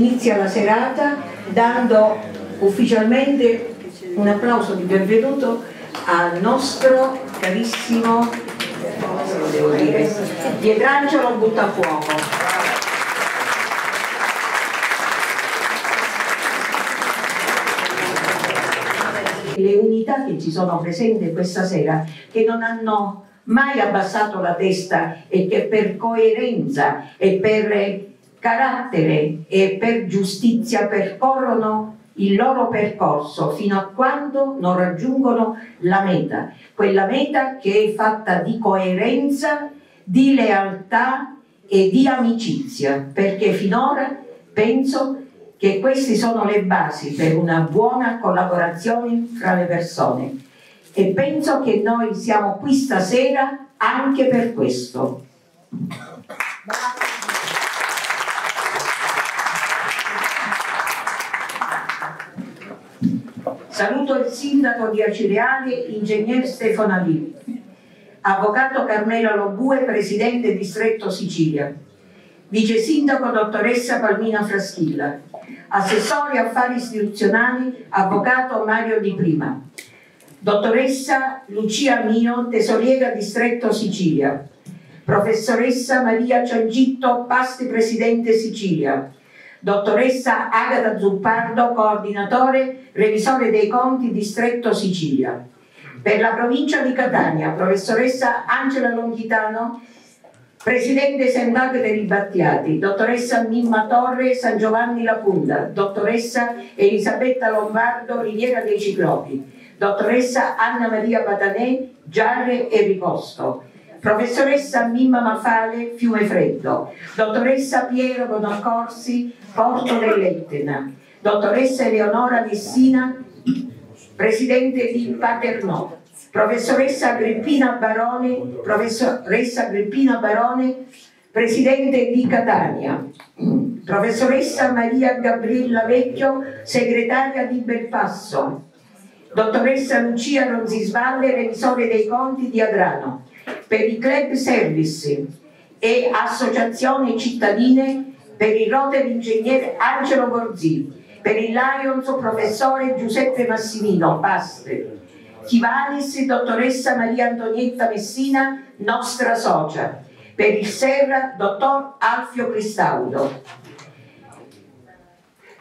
inizia la serata dando ufficialmente un applauso di benvenuto al nostro carissimo lo devo dire, Pietrangelo Buttafuoco. le unità che ci sono presenti questa sera che non hanno mai abbassato la testa e che per coerenza e per carattere e per giustizia percorrono il loro percorso fino a quando non raggiungono la meta, quella meta che è fatta di coerenza, di lealtà e di amicizia, perché finora penso che queste sono le basi per una buona collaborazione fra le persone e penso che noi siamo qui stasera anche per questo. Saluto il sindaco di Acireale, ingegner Stefano Alì, avvocato Carmela Lobue, presidente distretto Sicilia, vice sindaco dottoressa Palmina Fraschilla, assessore affari istituzionali, avvocato Mario Di Prima, dottoressa Lucia Mio, tesoriera distretto Sicilia, professoressa Maria Ciangitto, pasti presidente Sicilia, dottoressa Agata Zuppardo, coordinatore, revisore dei conti, distretto Sicilia. Per la provincia di Catania, professoressa Angela Longhitano, presidente Sendac dei Ribattiati, dottoressa Mimma Torre, San Giovanni Lapunda, dottoressa Elisabetta Lombardo, Riviera dei Ciclopi, dottoressa Anna Maria Batanè, Giarre e Riposto, professoressa Mimma Mafale, Fiume Freddo, dottoressa Piero Bonaccorsi, Porto dell'Etna, dottoressa Eleonora Messina, presidente di Paternò, professoressa Agrippina Barone, professoressa Agrippina Barone, presidente di Catania, professoressa Maria Gabriella Vecchio, segretaria di Belpasso, dottoressa Lucia Ronzisvalle, revisore dei conti di Adrano, per i club service e associazioni cittadine per il Rotary Ingegnere Angelo Gorzi, per il Lions professore Giuseppe Massimino, Pastre, Chivanis dottoressa Maria Antonietta Messina, nostra socia, per il Serra dottor Alfio Cristaudo.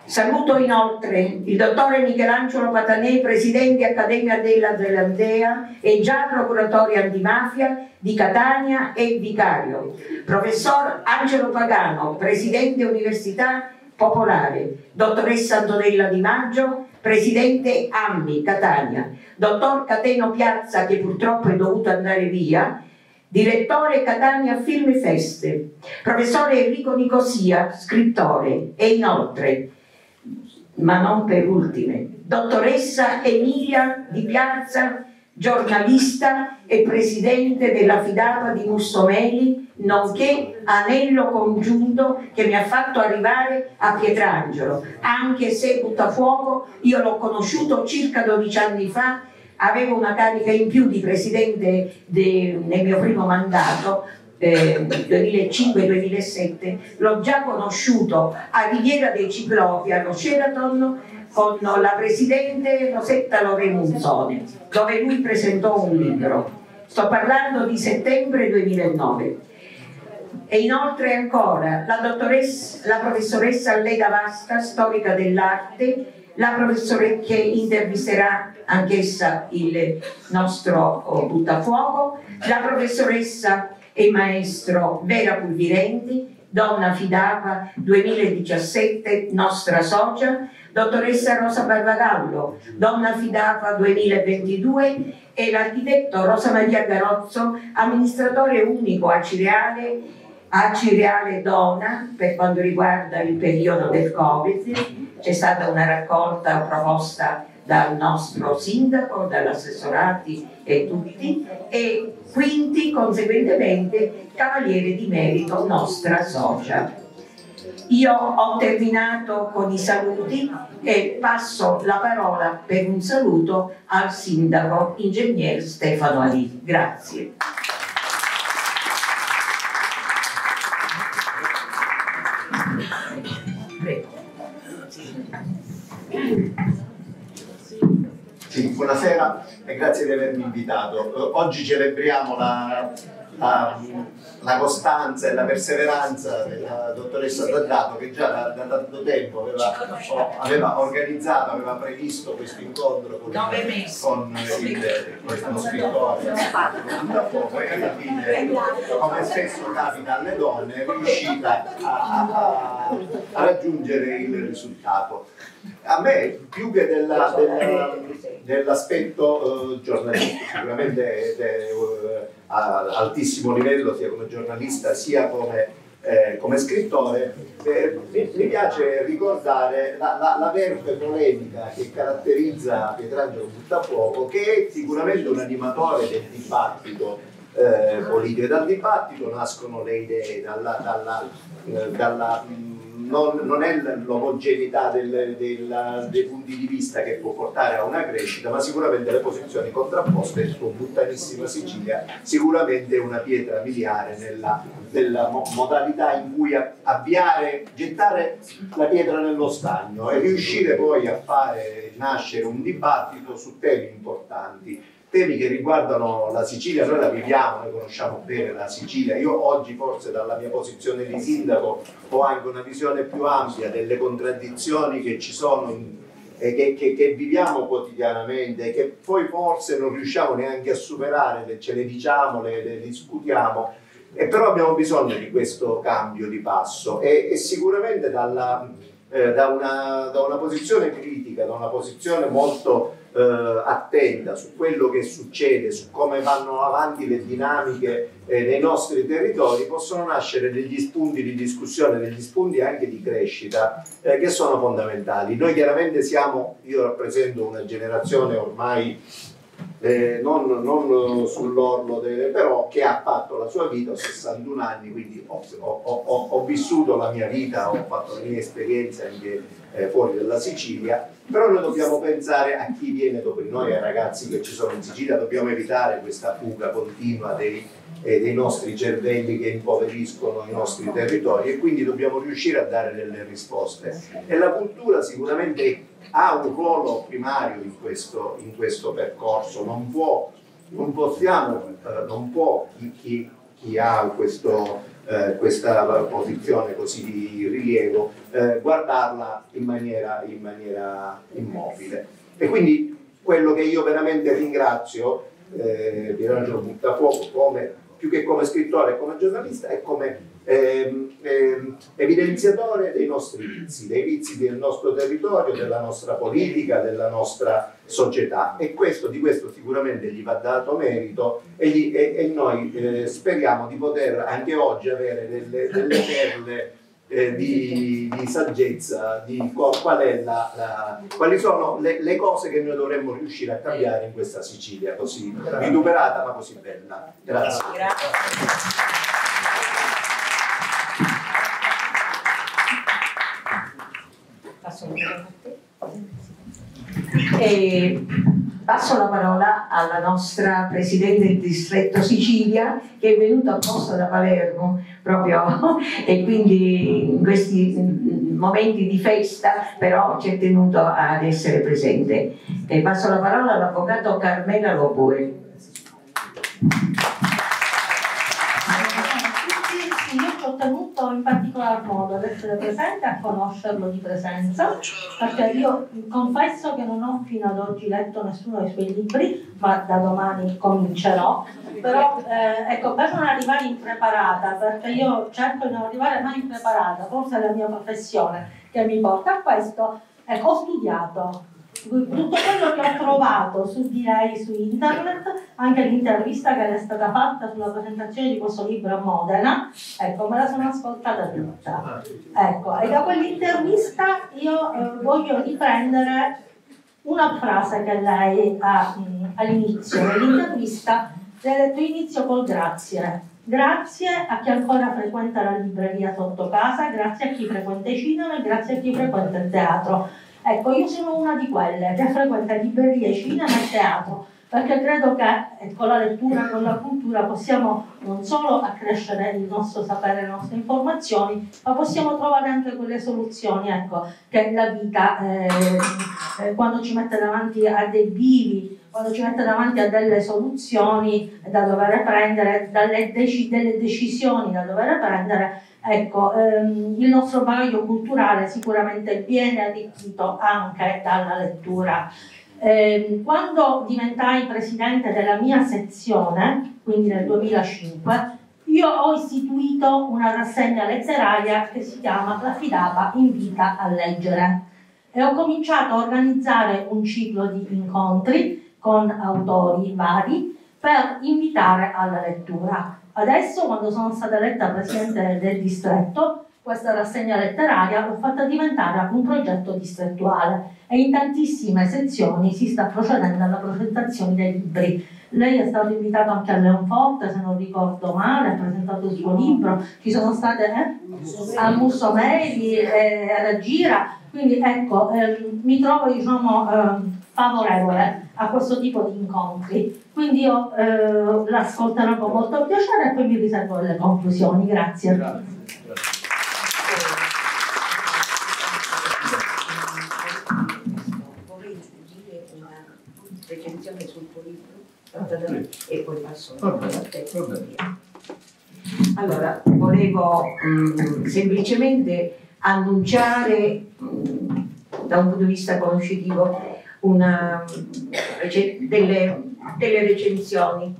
Saluto inoltre il dottore Michelangelo Patanè, presidente Accademia della Zelandea e già procuratore antimafia di Catania e vicario, professor Angelo Pagano, presidente Università Popolare, dottoressa Antonella Di Maggio, presidente Ammi Catania, dottor Cateno Piazza che purtroppo è dovuto andare via, direttore Catania Film Feste, professore Enrico Nicosia, scrittore. E inoltre ma non per ultime, dottoressa Emilia Di Piazza, giornalista e presidente della Fidapa di Mussomeli, nonché anello congiunto che mi ha fatto arrivare a Pietrangelo, anche se Buttafuoco io l'ho conosciuto circa 12 anni fa, avevo una carica in più di presidente de, nel mio primo mandato, eh, 2005-2007 l'ho già conosciuto a Riviera dei Ciclopi allo Sheraton con la presidente Rosetta Loremunzone dove lui presentò un libro. Sto parlando di settembre 2009 e inoltre ancora la, la professoressa Leda Vasca storica dell'arte la professoressa che intervisterà anch'essa il nostro oh, buttafuoco la professoressa e maestro Vera Pulvirenti, donna Fidapa 2017, nostra socia, dottoressa Rosa Barbagallo, donna Fidapa 2022 e l'architetto Rosa Maria Garozzo, amministratore unico a Cireale, a Cireale Dona per quanto riguarda il periodo del Covid. C'è stata una raccolta proposta dal nostro sindaco, dall'assessorati e tutti, e quinti conseguentemente cavaliere di merito nostra socia. Io ho terminato con i saluti e passo la parola per un saluto al sindaco ingegner Stefano Ali. Grazie. Sì, buonasera e grazie di avermi invitato. Oggi celebriamo la, la, la costanza e la perseveranza della dottoressa Daddato che già da, da tanto tempo aveva, aveva, organizzato, aveva previsto questo incontro con, con il, questo scrittore e alla fine, come spesso capita alle donne, è riuscita a, a, a raggiungere il risultato. A me, più che della, della, dell'aspetto uh, giornalistico, sicuramente è, uh, a altissimo livello sia come giornalista sia come, eh, come scrittore, eh, mi, piace ricordare la, la, la verve polemica che caratterizza Pietrangelo Buttafuoco, che è sicuramente un animatore del dibattito eh, politico. Dal dibattito nascono le idee, dalla, dalla, eh, dalla non, non è l'omogeneità dei punti di vista che può portare a una crescita, ma sicuramente le posizioni contrapposte, il suo buttanissima Sicilia, sicuramente è una pietra miliare nella, nella modalità in cui avviare, gettare la pietra nello stagno e riuscire poi a fare nascere un dibattito su temi importanti temi che riguardano la Sicilia, noi la viviamo, noi conosciamo bene la Sicilia, io oggi forse dalla mia posizione di sindaco ho anche una visione più ampia delle contraddizioni che ci sono in, e che, che, che, viviamo quotidianamente che poi forse non riusciamo neanche a superare, ce le diciamo, le, le discutiamo, e però abbiamo bisogno di questo cambio di passo. E, e sicuramente dalla, eh, da, una, da una posizione critica, da una posizione molto eh, attenta su quello che succede, su come vanno avanti le dinamiche eh, nei nostri territori, possono nascere degli spunti di discussione, degli spunti anche di crescita eh, che sono fondamentali. Noi chiaramente siamo, io rappresento una generazione ormai eh, non, non sull'orlo, però che ha fatto la sua vita, ho 61 anni, quindi ho, ho, ho, ho vissuto la mia vita, ho fatto le mie esperienze anche eh, fuori dalla Sicilia, però noi dobbiamo pensare a chi viene dopo di noi, ai ragazzi che ci sono in Sicilia, dobbiamo evitare questa fuga continua dei, eh, dei nostri cervelli che impoveriscono i nostri territori e quindi dobbiamo riuscire a dare delle risposte. E la cultura sicuramente ha un ruolo primario in questo, in questo percorso, non, può, non possiamo, eh, non può chi, chi, chi ha questo eh, questa posizione così di rilievo, eh, guardarla in maniera, in maniera, immobile. E quindi quello che io veramente ringrazio eh, Pierangelo Buttafuoco come, più che come scrittore come giornalista è come ehm, ehm, evidenziatore dei nostri vizi, dei vizi del nostro territorio, della nostra politica, della nostra società e questo, di questo sicuramente gli va dato merito e, gli, e, e noi eh, speriamo di poter anche oggi avere delle, delle perle eh, di, di, saggezza di qual la, la, quali sono le, le, cose che noi dovremmo riuscire a cambiare in questa Sicilia così vituperata ma così bella. Grazie. Grazie. E passo la parola alla nostra Presidente del Distretto Sicilia che è venuta apposta da Palermo proprio e quindi in questi momenti di festa però ci è tenuto ad essere presente. E passo la parola all'Avvocato Carmela Lobue. Tenuto in particolar modo ad essere presente e a conoscerlo di presenza, perché io confesso che non ho fino ad oggi letto nessuno dei suoi libri, ma da domani comincerò. Però eh, ecco, per non arrivare impreparata, perché io cerco di non arrivare mai impreparata, forse è la mia professione che mi porta a questo, ecco, ho studiato tutto quello che ho trovato su di lei su internet, anche l'intervista che le è stata fatta sulla presentazione di questo libro a Modena, ecco, me la sono ascoltata tutta. Ecco, e da quell'intervista io eh, voglio riprendere una frase che lei ha all'inizio dell'intervista, lei ha detto inizio col grazie. Grazie a chi ancora frequenta la libreria sotto casa, grazie a chi frequenta i cinema e grazie a chi frequenta il teatro Ecco, io sono una di quelle che frequenta librerie, cinema e teatro, perché credo che con la lettura, con la cultura possiamo non solo accrescere il nostro sapere, le nostre informazioni, ma possiamo trovare anche quelle soluzioni ecco, che la vita eh, eh, quando ci mette davanti a dei bivi, quando ci mette davanti a delle soluzioni da dover prendere, dalle delle decisioni da dover prendere, ecco, ehm, il nostro bagaglio culturale sicuramente viene arricchito anche dalla lettura. Eh, quando diventai presidente della mia sezione, quindi nel 2005, io ho istituito una rassegna letteraria che si chiama La Fidapa invita a leggere e ho cominciato a organizzare un ciclo di incontri con autori vari per invitare alla lettura. Adesso, quando sono stata eletta presidente del distretto, questa rassegna letteraria l'ho fatta diventare un progetto distrettuale e in tantissime sezioni si sta procedendo alla presentazione dei libri. Lei è stato invitato anche a Leonforte, se non ricordo male, ha presentato il suo libro, ci sono state eh, a Mussomeri, eh, alla Gira, quindi ecco, eh, mi trovo diciamo, eh, favorevole a questo tipo di incontri. Quindi io eh, l'ascolterò con molto piacere e poi mi riservo le conclusioni. Grazie. Grazie. libro e poi passo. Allora, volevo mh, semplicemente annunciare mh, da un punto di vista conoscitivo una, delle, delle, recensioni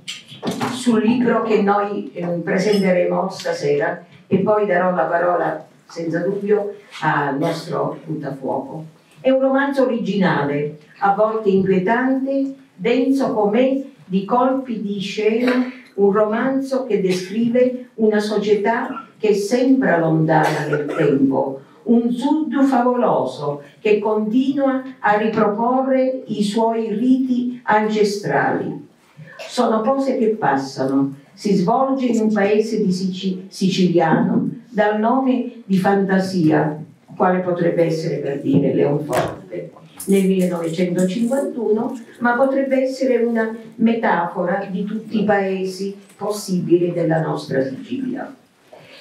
sul libro che noi presenteremo stasera e poi darò la parola senza dubbio al nostro buttafuoco. È un romanzo originale, a volte inquietante, denso com'è di colpi di scena, un romanzo che descrive una società che sembra lontana nel tempo, un sud favoloso che continua a riproporre i suoi riti ancestrali. Sono cose che passano, si svolge in un paese Sic- siciliano dal nome di fantasia, quale potrebbe essere per dire Leonforte nel 1951, ma potrebbe essere una metafora di tutti i paesi possibili della nostra Sicilia.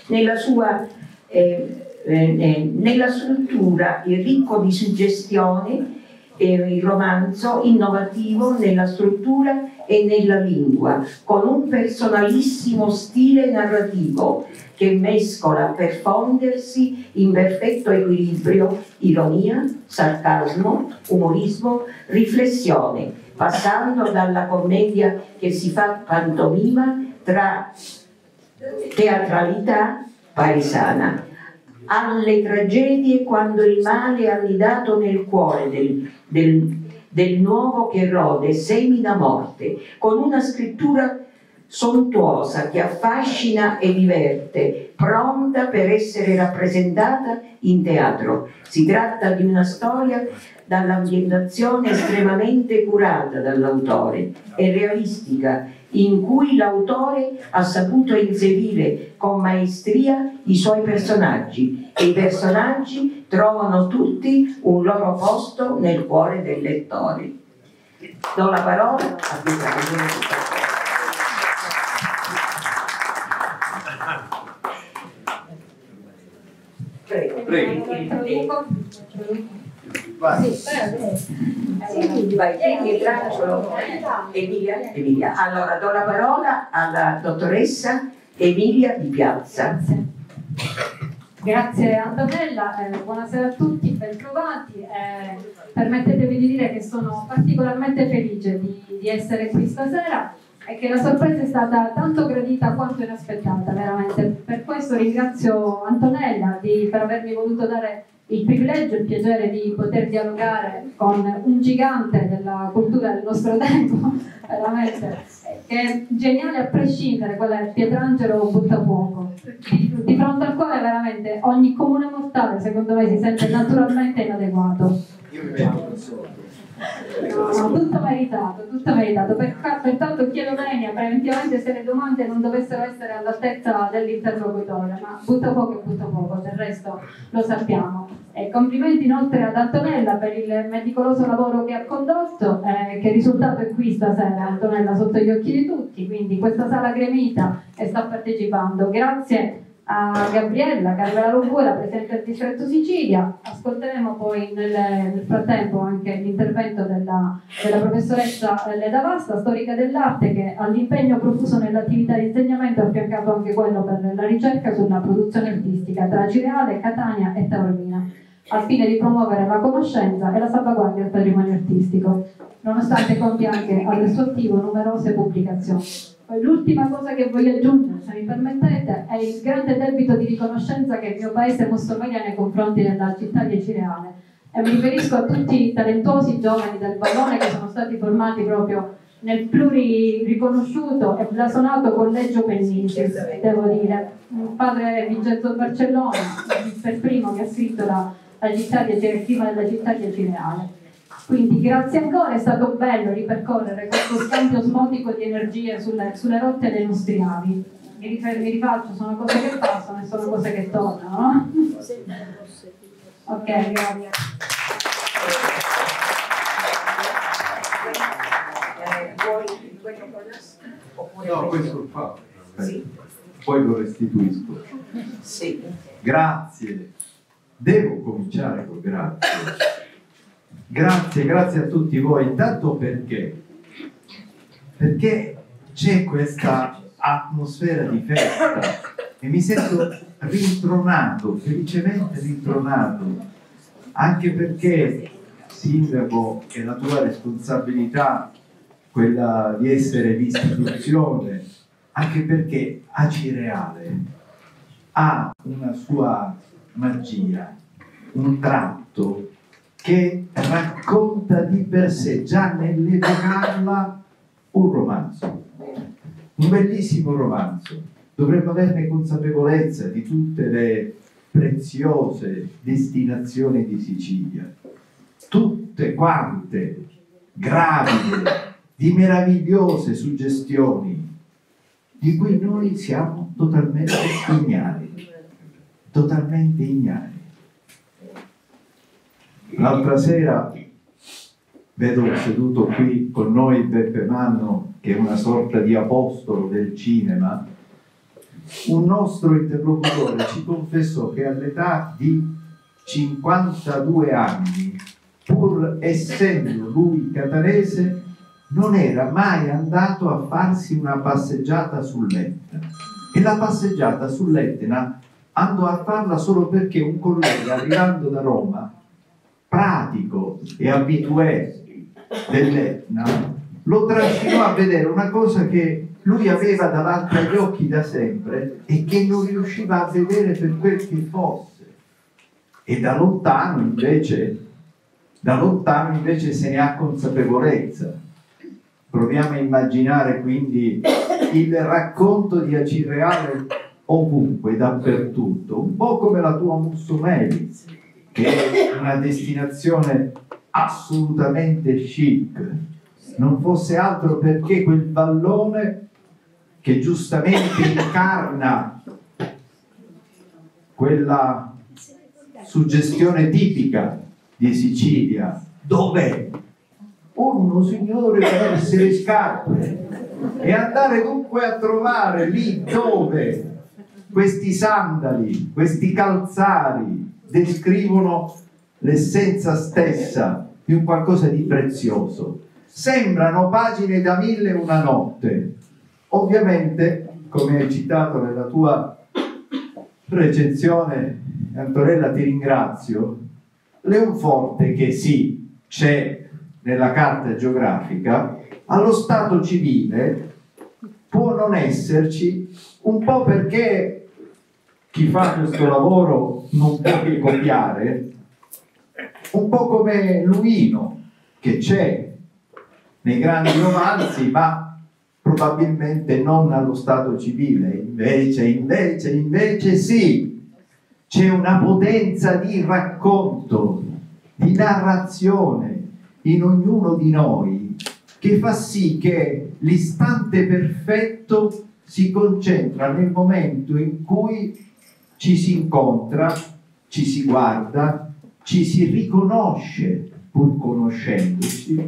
Nella sua eh, eh, nella struttura ricco di suggestione eh, il romanzo innovativo nella struttura e nella lingua, con un personalissimo stile narrativo che mescola per fondersi in perfetto equilibrio ironia, sarcasmo, umorismo, riflessione, passando dalla commedia che si fa pantomima tra teatralità paesana alle tragedie quando il male è annidato nel cuore del, del, del nuovo che rode, semina morte, con una scrittura sontuosa che affascina e diverte, pronta per essere rappresentata in teatro. Si tratta di una storia dall'ambientazione estremamente curata dall'autore e realistica, in cui l'autore ha saputo inserire con maestria i suoi personaggi e i personaggi trovano tutti un loro posto nel cuore del lettore. Do la parola a Pietro. Prego. Prego. Vai. Sì, vai, il braccio. Emilia, Emilia. Allora, do la parola alla dottoressa Emilia Di Piazza. Grazie Antonella, eh, buonasera a tutti, ben trovati. Eh, permettetemi di dire che sono particolarmente felice di, di essere qui stasera e che la sorpresa è stata tanto gradita quanto inaspettata, veramente. Per questo ringrazio Antonella di, per avermi voluto dare il privilegio e il piacere di poter dialogare con un gigante della cultura del nostro tempo, veramente, che è geniale a prescindere, quello è Pietrangelo Buttafuoco, di, fronte al quale veramente ogni comune mortale secondo me si sente naturalmente inadeguato. Io mi vedo No, tutto meritato, tutto meritato, pertanto lo chiedo venia preventivamente se le domande non dovessero essere all'altezza dell'interlocutore, ma butta poco e butta poco, del resto lo sappiamo. E complimenti inoltre ad Antonella per il meticoloso lavoro che ha condotto, eh, che risultato è qui stasera, Antonella sotto gli occhi di tutti, quindi questa sala gremita e sta partecipando. Grazie a Gabriella Carmela Logura, Presidente del Distretto Sicilia. Ascolteremo poi nel, nel frattempo anche l'intervento della, della professoressa Leda Vasta, storica dell'arte, che all'impegno profuso nell'attività di insegnamento ha affiancato anche quello per la ricerca sulla produzione artistica tra Cireale, Catania e Taormina, al fine di promuovere la conoscenza e la salvaguardia del patrimonio artistico, nonostante compia anche al suo attivo numerose pubblicazioni. L'ultima cosa che voglio aggiungere, se mi permettete, è il grande debito di riconoscenza che il mio paese mostra nei confronti della città di Cireale. E mi riferisco a tutti i talentuosi giovani del Vallone che sono stati formati proprio nel pluririconosciuto e blasonato collegio Pennisi, devo dire. Il padre Vincenzo Barcellona, per primo che ha scritto la, la città di, della città di Cireale. Quindi grazie ancora, è stato bello ripercorrere questo scambio osmotico di energie sulle, sulle rotte dei nostri avi. Mi, rifer- mi rifaccio, sono cose che passano e sono cose che tornano. ok, grazie. No, questo fa. Sì. Poi lo restituisco. Sì. Grazie. Devo cominciare col grazie Grazie, grazie a tutti voi. Intanto perché? Perché c'è questa atmosfera di festa e mi sento rintronato, felicemente rintronato, anche perché sindaco è la tua responsabilità quella di essere l'istituzione, anche perché Acireale ha una sua magia, un tratto che racconta di per sé, già nell'evocarla, un romanzo, un bellissimo romanzo. Dovremmo averne consapevolezza di tutte le preziose destinazioni di Sicilia, tutte quante gravide di meravigliose suggestioni di cui noi siamo totalmente ignari, totalmente ignari. L'altra sera vedo seduto qui con noi Beppe Manno, che è una sorta di apostolo del cinema, un nostro interlocutore ci confessò che all'età di 52 anni, pur essendo lui catanese, non era mai andato a farsi una passeggiata sull'Etna. E la passeggiata sull'Etna andò a farla solo perché un collega arrivando da Roma pratico e abitué dell'Etna, lo trascinò a vedere una cosa che lui aveva davanti agli occhi da sempre e che non riusciva a vedere per quel che fosse. E da lontano invece, da lontano invece se ne ha consapevolezza. Proviamo a immaginare quindi il racconto di Acireale ovunque, dappertutto, un po' come la tua Mussumelis che una destinazione assolutamente chic, non fosse altro perché quel vallone che giustamente incarna quella suggestione tipica di Sicilia, dove uno signore verse le scarpe e andare dunque a trovare lì dove questi sandali, questi calzari, descrivono l'essenza stessa di un qualcosa di prezioso. Sembrano pagine da mille una notte. Ovviamente, come hai citato nella tua recensione, Antonella ti ringrazio, Leonforte che sì, c'è nella carta geografica, allo stato civile può non esserci un po' perché chi fa questo lavoro non può che copiare, un po' come Luino, che c'è nei grandi romanzi, ma probabilmente non allo stato civile, invece, invece, invece sì, c'è una potenza di racconto, di narrazione in ognuno di noi che fa sì che l'istante perfetto si concentra nel momento in cui ci si incontra, ci si guarda, ci si riconosce pur conoscendosi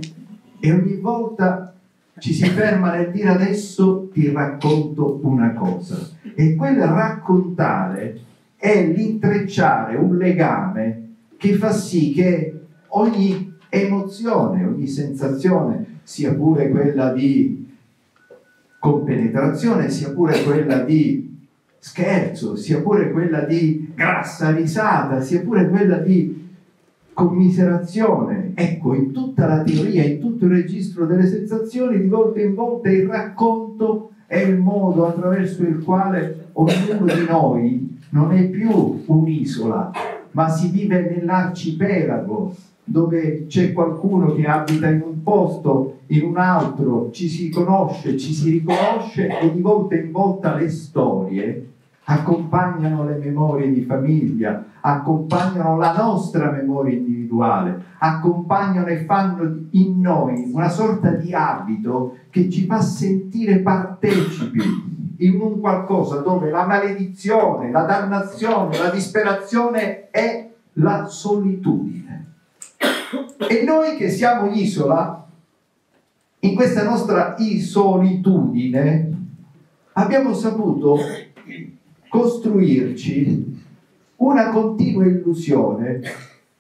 e ogni volta ci si ferma nel dire adesso ti racconto una cosa. E quel raccontare è l'intrecciare un legame che fa sì che ogni emozione, ogni sensazione, sia pure quella di compenetrazione, sia pure quella di scherzo, sia pure quella di grassa risata, sia pure quella di commiserazione. Ecco, in tutta la teoria, in tutto il registro delle sensazioni, di volta in volta il racconto è il modo attraverso il quale ognuno di noi non è più un'isola, ma si vive nell'arcipelago dove c'è qualcuno che abita in un posto, in un altro, ci si conosce, ci si riconosce e di volta in volta le storie accompagnano le memorie di famiglia, accompagnano la nostra memoria individuale, accompagnano e fanno in noi una sorta di abito che ci fa sentire partecipi in un qualcosa dove la maledizione, la dannazione, la disperazione è la solitudine. E noi che siamo isola, in questa nostra isolitudine, abbiamo saputo costruirci una continua illusione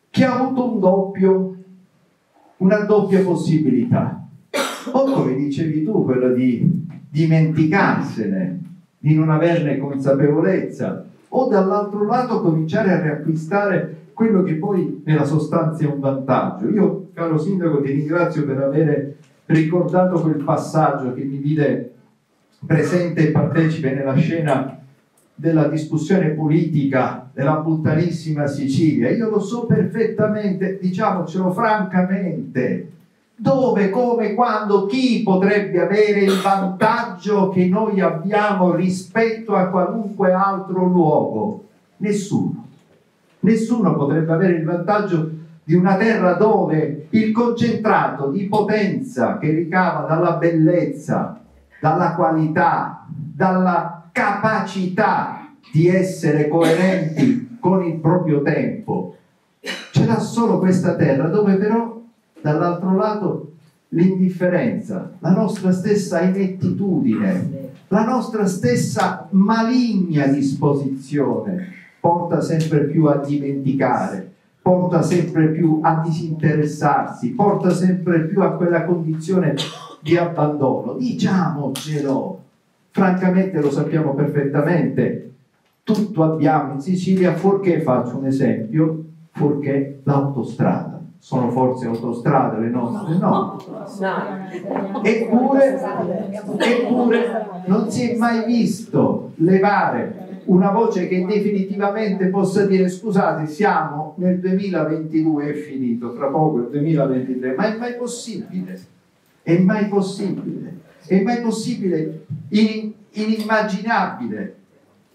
che ha avuto un doppio, una doppia possibilità. O come dicevi tu, quello di dimenticarsene, di non averne consapevolezza, o dall'altro lato cominciare a riacquistare quello che poi nella sostanza è un vantaggio. Io, caro sindaco, ti ringrazio per aver ricordato quel passaggio che mi vide presente e partecipe nella scena della discussione politica della puttanissima Sicilia. Io lo so perfettamente, diciamocelo francamente, dove, come, quando, chi potrebbe avere il vantaggio che noi abbiamo rispetto a qualunque altro luogo? Nessuno. Nessuno potrebbe avere il vantaggio di una terra dove il concentrato di potenza che ricava dalla bellezza, dalla qualità, dalla capacità di essere coerenti con il proprio tempo, ce l'ha solo questa terra dove però dall'altro lato l'indifferenza, la nostra stessa inettitudine, la nostra stessa maligna disposizione porta sempre più a dimenticare, porta sempre più a disinteressarsi, porta sempre più a quella condizione di abbandono. Diciamocelo, francamente lo sappiamo perfettamente, tutto abbiamo in Sicilia, fuorché faccio un esempio, fuorché l'autostrada sono forse autostrade le nostre? No. Eppure, eppure non si è mai visto levare una voce che definitivamente possa dire scusate siamo nel 2022 è finito, tra poco il 2023, ma è mai possibile? È mai possibile? È mai possibile, in, inimmaginabile,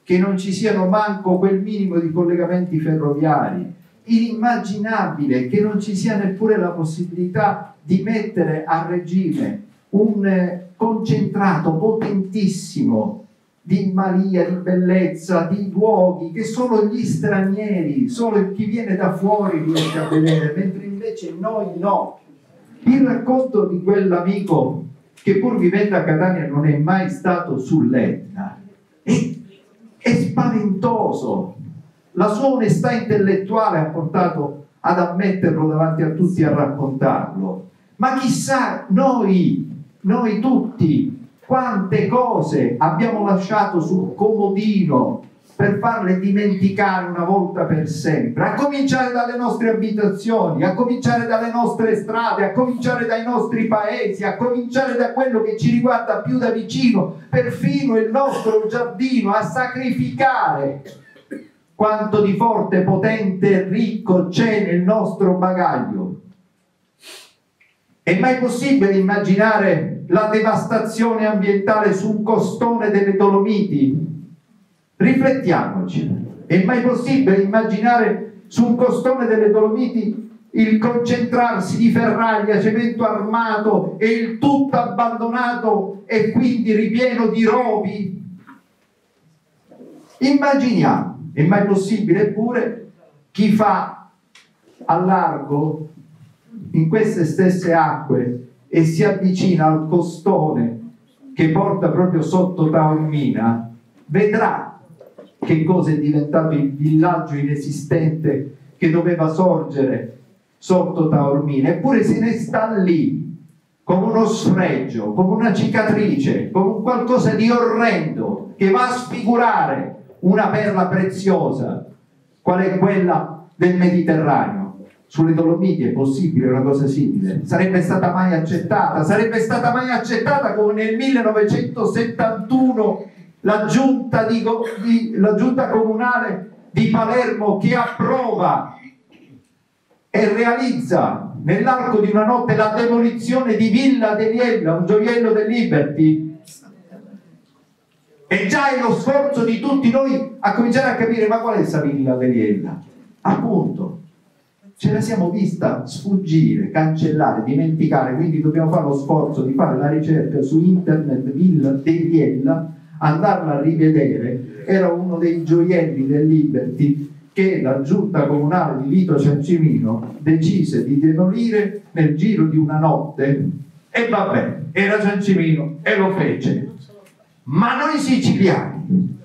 che non ci siano manco quel minimo di collegamenti ferroviari, inimmaginabile che non ci sia neppure la possibilità di mettere a regime un eh, concentrato potentissimo di malia, di bellezza, di luoghi che solo gli stranieri, solo chi viene da fuori riesce a vedere, mentre invece noi no. Il racconto di quell'amico che pur vivendo a Catania non è mai stato sull'Etna è, è spaventoso la sua onestà intellettuale ha portato ad ammetterlo davanti a tutti e a raccontarlo. Ma chissà noi, noi tutti, quante cose abbiamo lasciato sul comodino per farle dimenticare una volta per sempre, a cominciare dalle nostre abitazioni, a cominciare dalle nostre strade, a cominciare dai nostri paesi, a cominciare da quello che ci riguarda più da vicino, perfino il nostro giardino, a sacrificare quanto di forte, potente e ricco c'è nel nostro bagaglio. È mai possibile immaginare la devastazione ambientale su un costone delle Dolomiti? Riflettiamoci. È mai possibile immaginare su un costone delle Dolomiti il concentrarsi di ferraglia, cemento armato e il tutto abbandonato e quindi ripieno di rovi. Immaginiamo, è mai possibile eppure, chi fa a largo in queste stesse acque e si avvicina al costone che porta proprio sotto Taormina, vedrà che cosa è diventato il villaggio inesistente che doveva sorgere sotto Taormina, eppure se ne sta lì come uno sfregio, come una cicatrice, come qualcosa di orrendo che va a sfigurare una perla preziosa, qual è quella del Mediterraneo. Sulle Dolomiti è possibile una cosa simile? Sarebbe stata mai accettata? Sarebbe stata mai accettata come nel 1971 la giunta, di, di, la giunta comunale di Palermo che approva e realizza nell'arco di una notte la demolizione di Villa Deliella, un gioiello del Liberty. E già è lo sforzo di tutti noi a cominciare a capire ma qual è questa Villa Deliella? Appunto, ce la siamo vista sfuggire, cancellare, dimenticare, quindi dobbiamo fare lo sforzo di fare la ricerca su internet Villa Deliella, andarla a rivedere, era uno dei gioielli del Liberty che la giunta comunale di Vito Ciancimino decise di demolire nel giro di una notte e vabbè, era Ciancimino e lo fece. Ma noi siciliani,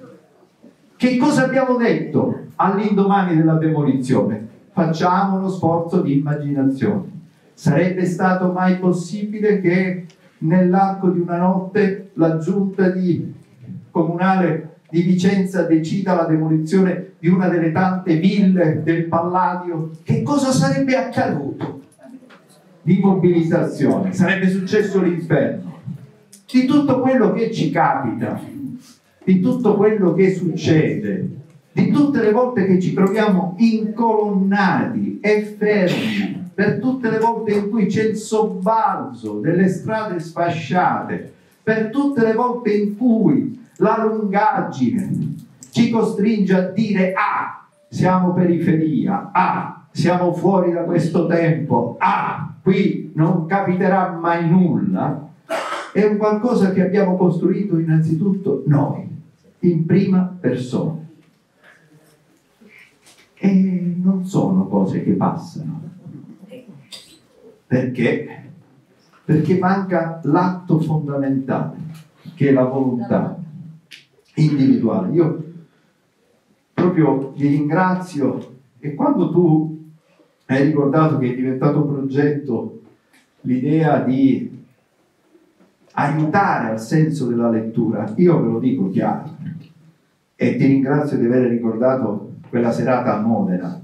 che cosa abbiamo detto all'indomani della demolizione? Facciamo uno sforzo di immaginazione. Sarebbe stato mai possibile che nell'arco di una notte la giunta di comunale di Vicenza decida la demolizione di una delle tante ville del Palladio, che cosa sarebbe accaduto? Di mobilitazione, sarebbe successo l'inferno. Di tutto quello che ci capita, di tutto quello che succede, di tutte le volte che ci troviamo incolonnati e fermi, per tutte le volte in cui c'è il sobbalzo delle strade sfasciate, per tutte le volte in cui la lungaggine ci costringe a dire ah, siamo periferia, ah, siamo fuori da questo tempo, ah, qui non capiterà mai nulla, è un qualcosa che abbiamo costruito innanzitutto noi, in prima persona. E non sono cose che passano. Perché? Perché manca l'atto fondamentale, che è la volontà individuale. Io proprio vi ringrazio e quando tu hai ricordato che è diventato un progetto l'idea di aiutare al senso della lettura, io ve lo dico chiaro e ti ringrazio di aver ricordato quella serata a Modena.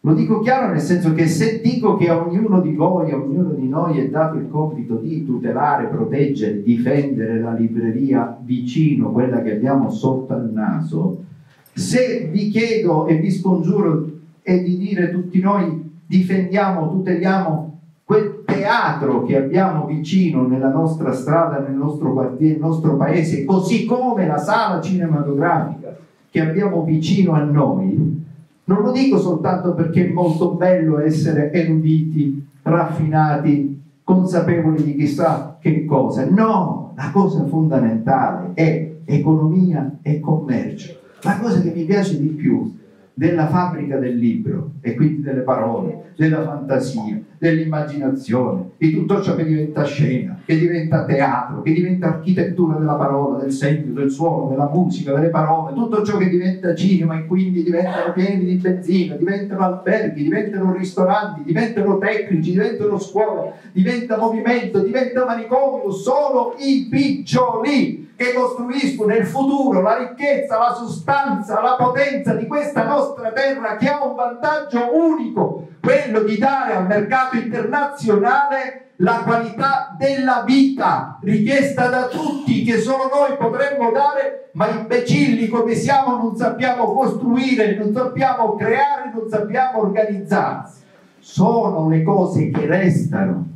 Lo dico chiaro nel senso che se dico che a ognuno di voi, a ognuno di noi è dato il compito di tutelare, proteggere, difendere la libreria vicino, quella che abbiamo sotto al naso, se vi chiedo e vi scongiuro e di dire tutti noi difendiamo, tuteliamo quel teatro che abbiamo vicino nella nostra strada, nel nostro quartiere, nel nostro paese, così come la sala cinematografica che abbiamo vicino a noi, non lo dico soltanto perché è molto bello essere eruditi, raffinati, consapevoli di chissà che cosa. No, la cosa fondamentale è economia e commercio. La cosa che mi piace di più della fabbrica del libro e quindi delle parole, della fantasia, dell'immaginazione, di tutto ciò che diventa scena, che diventa teatro, che diventa architettura della parola, del segno, del suono, della musica, delle parole, tutto ciò che diventa cinema e quindi diventano pieni di benzina, diventano alberghi, diventano ristoranti, diventano tecnici, diventano scuole, diventa movimento, diventa manicomio, sono i piccioli che costruiscono nel futuro la ricchezza, la sostanza, la potenza di questa nostra terra che ha un vantaggio unico, quello di dare al mercato internazionale la qualità della vita richiesta da tutti che solo noi potremmo dare, ma imbecilli come siamo non sappiamo costruire, non sappiamo creare, non sappiamo organizzarsi. Sono le cose che restano,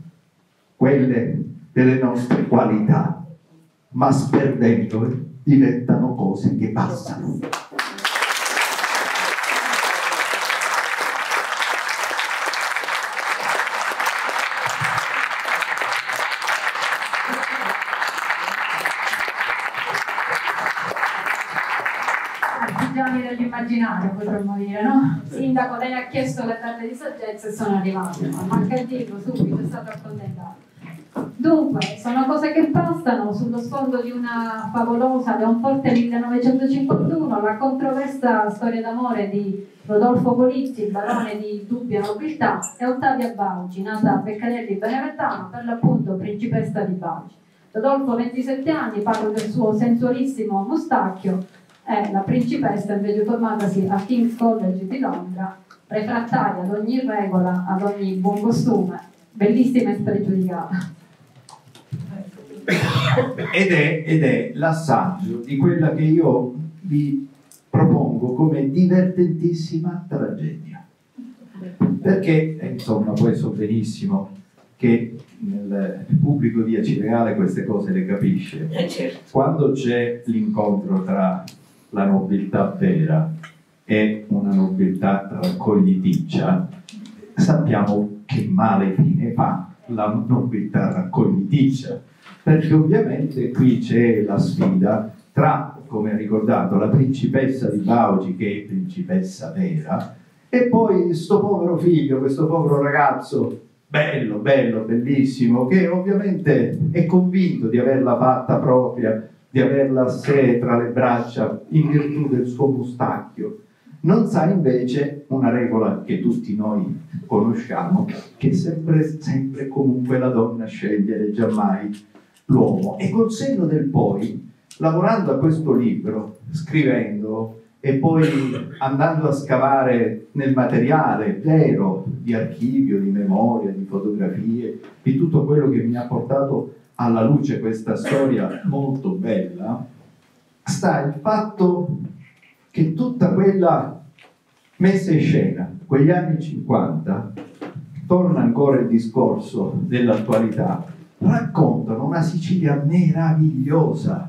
quelle delle nostre qualità ma sperdendole diventano cose che passano. dell'immaginario potremmo dire, no? Sindaco, lei ha chiesto le data di saggezza e sono arrivato, ma che dico subito, è stato accontentato. Dunque, sono cose che passano sfondo di una favolosa Leonforte 1951, la controversa storia d'amore di Rodolfo Polizzi, barone di dubbia nobiltà, e Ottavia Bauci, nata a Beccarelli Beneventano, per l'appunto principessa di Bauci. Rodolfo, 27 anni, parla del suo sensualissimo mustacchio, e la principessa invece formatasi a King's College di Londra, refrattaria ad ogni regola, ad ogni buon costume, bellissima e spregiudicata ed è, ed è l'assaggio di quella che io vi propongo come divertentissima tragedia. Perché, eh, insomma, voi so benissimo che nel pubblico di Acireale queste cose le capisce. Eh, certo. Quando c'è l'incontro tra la nobiltà vera e una nobiltà raccogliticcia, sappiamo che male fine fa la nobiltà raccogliticcia perché ovviamente qui c'è la sfida tra, come ha ricordato, la principessa di Baugi, che è principessa vera, e poi questo povero figlio, questo povero ragazzo, bello, bello, bellissimo, che ovviamente è convinto di averla fatta propria, di averla a sé tra le braccia in virtù del suo mustacchio. Non sa invece una regola che tutti noi conosciamo, che sempre, sempre comunque la donna scegliere, giammai l'uomo. E col senno del poi, lavorando a questo libro, scrivendo e poi andando a scavare nel materiale vero di archivio, di memoria, di fotografie, di tutto quello che mi ha portato alla luce questa storia molto bella, sta il fatto che tutta quella messa in scena, quegli anni 50, torna ancora il discorso dell'attualità, raccontano una Sicilia meravigliosa.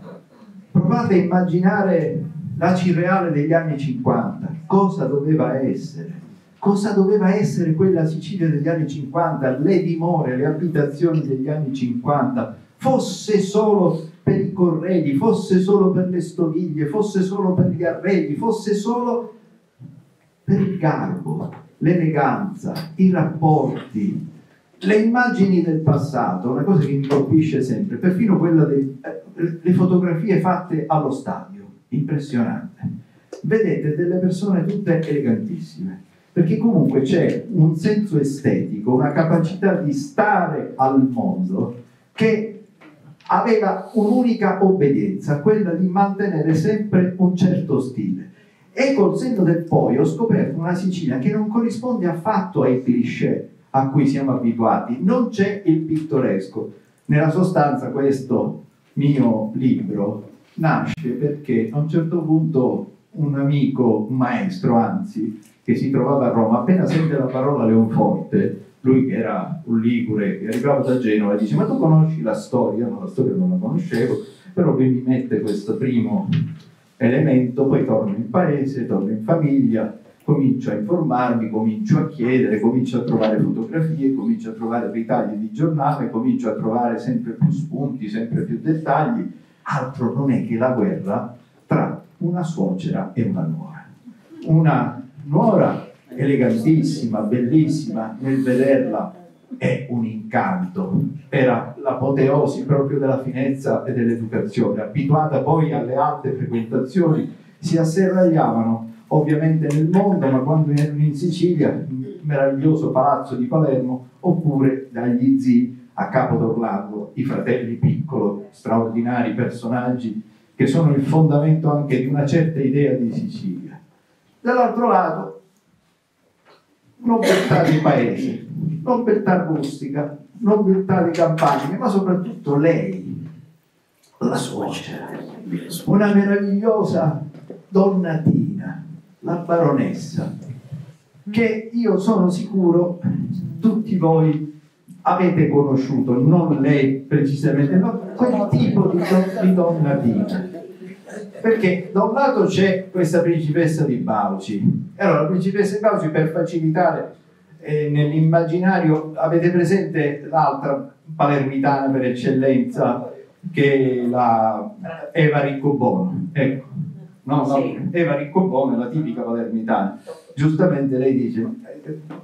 Provate a immaginare la Cireale degli anni 50, cosa doveva essere? Cosa doveva essere quella Sicilia degli anni 50, le dimore, le abitazioni degli anni 50, fosse solo per i corredi, fosse solo per le stoviglie, fosse solo per gli arredi, fosse solo per il garbo, l'eleganza, i rapporti, le immagini del passato, una cosa che mi colpisce sempre, perfino quella delle eh, fotografie fatte allo stadio, impressionante. Vedete delle persone tutte elegantissime, perché comunque c'è un senso estetico, una capacità di stare al mondo che aveva un'unica obbedienza, quella di mantenere sempre un certo stile. E col senno del poi ho scoperto una Sicilia che non corrisponde affatto ai cliché a cui siamo abituati, non c'è il pittoresco. Nella sostanza questo mio libro nasce perché a un certo punto un amico, un maestro anzi, che si trovava a Roma, appena sente la parola Leonforte, lui che era un ligure, che arrivava da Genova, dice ma tu conosci la storia? No, la storia non la conoscevo, però lui mi mette questo primo elemento, poi torno in paese, torno in famiglia, comincio a informarmi, comincio a chiedere, comincio a trovare fotografie, comincio a trovare ritagli di giornale, comincio a trovare sempre più spunti, sempre più dettagli. Altro non è che la guerra tra una suocera e una nuora. Una nuora elegantissima, bellissima, nel vederla è un incanto, era l'apoteosi proprio della finezza e dell'educazione, abituata poi alle alte frequentazioni, si asserragliavano ovviamente nel mondo, ma quando erano in Sicilia, il meraviglioso palazzo di Palermo, oppure dagli zii a Capo d'Orlando, i fratelli piccolo, straordinari personaggi che sono il fondamento anche di una certa idea di Sicilia. Dall'altro lato, nobiltà di paese, nobiltà rustica, nobiltà di campagne, ma soprattutto lei, la suocera, una meravigliosa donnatina, la baronessa, che io sono sicuro tutti voi avete conosciuto, non lei precisamente, ma quel tipo di, don, di donna vita. Perché da un lato c'è questa principessa di Bauci, allora la principessa di Bauci per facilitare eh, nell'immaginario, avete presente l'altra palermitana per eccellenza che è la Eva Riccobono? Ecco, no? Sì. Eva Riccobone, la tipica palermitana. Giustamente lei dice,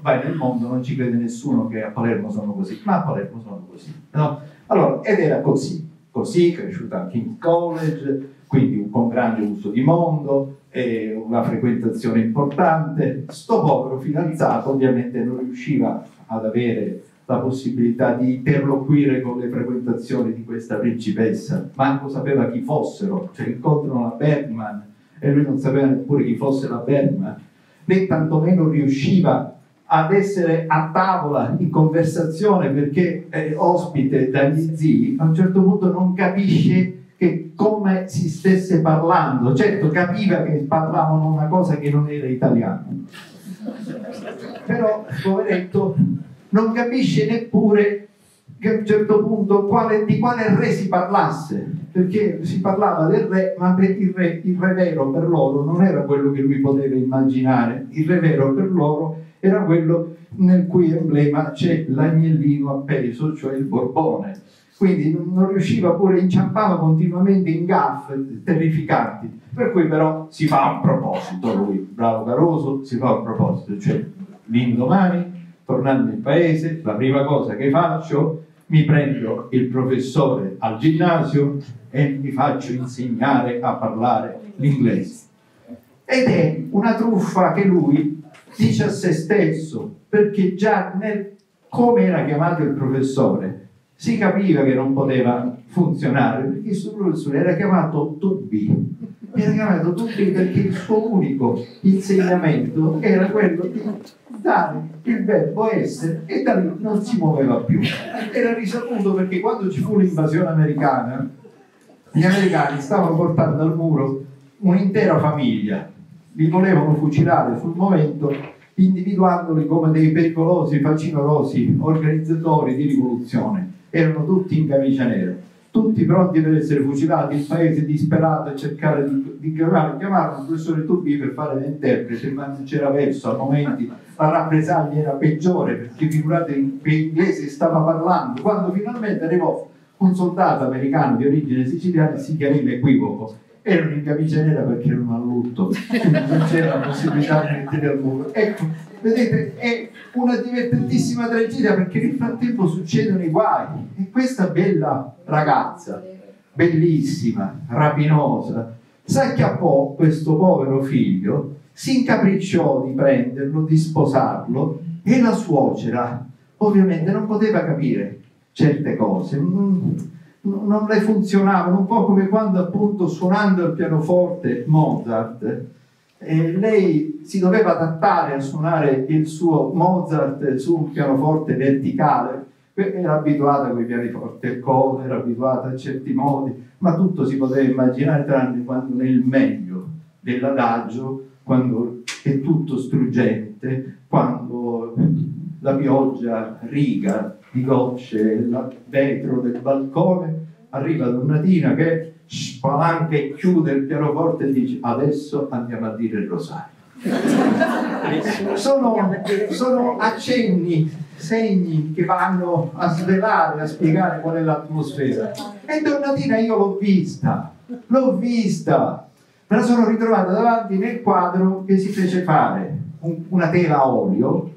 vai nel mondo, non ci crede nessuno che a Palermo sono così, ma a Palermo sono così. no? Allora, ed era così, così, cresciuta a King's College, quindi con grande uso di mondo, e una frequentazione importante. Sto povero fidanzato ovviamente non riusciva ad avere la possibilità di interloquire con le frequentazioni di questa principessa, manco sapeva chi fossero, cioè incontrano la Bergman e lui non sapeva neppure chi fosse la Bergman, né tantomeno riusciva ad essere a tavola in conversazione perché è ospite dagli zii, a un certo punto non capisce che come si stesse parlando, certo capiva che parlavano una cosa che non era italiano, però poveretto non capisce neppure che a un certo punto quale- di quale re si parlasse, perché si parlava del re, ma il, re, il re vero per loro non era quello che lui poteva immaginare, il re vero per loro era quello nel cui emblema c'è l'agnellino appeso, cioè il borbone. Quindi non, non riusciva pure, inciampava continuamente in gaffe terrificanti. Per cui però si fa un proposito lui, bravo Caroso, si fa un proposito, cioè l'indomani tornando in paese, la prima cosa che faccio, mi prendo il professore al ginnasio e mi faccio insegnare a parlare l'inglese. Ed è una truffa che lui dice a se stesso, perché già nel come era chiamato il professore si capiva che non poteva funzionare, perché il suo professore era chiamato Tubi. Era chiamato Tubi perché il suo unico insegnamento era quello di dare il verbo essere e da lì non si muoveva più. Era risaputo perché quando ci fu l'invasione americana, gli americani stavano portando al muro un'intera famiglia, li volevano fucilare sul momento individuandoli come dei pericolosi, facinorosi organizzatori di rivoluzione. Erano tutti in camicia nera, tutti pronti per essere fucilati, il paese disperato a cercare di, di chiamare, chiamarono il professore Tubi per fare l'interprete, ma non c'era verso, a momenti la rappresaglia era peggiore perché figurate che inglese stava parlando, quando finalmente arrivò un soldato americano di origine siciliana si chiarì l'equivoco erano in camicia nera perché erano a lutto non c'era possibilità di mettere al muro. Ecco vedete è una divertentissima tragedia perché nel frattempo succedono i guai. E questa bella ragazza bellissima rapinosa sa che a po' questo povero figlio si incapricciò di prenderlo di sposarlo e la suocera ovviamente non poteva capire certe cose. Non, non le funzionavano, un po' come quando appunto suonando il pianoforte Mozart, eh, lei si doveva adattare a suonare il suo Mozart su un pianoforte verticale, era abituata a quei pianoforti al collo, era abituata a certi modi, ma tutto si poteva immaginare tranne quando nel meglio dell'adagio, quando è tutto struggente, quando la pioggia riga di gocce il vetro del balcone, arriva Donnatina che spalanca e chiude il pianoforte e dice adesso andiamo a dire il rosario. sono, sono accenni, segni che vanno a svelare, a spiegare qual è l'atmosfera. E Donnatina io l'ho vista, l'ho vista, me la sono ritrovata davanti nel quadro che si fece fare, un- una tela a olio,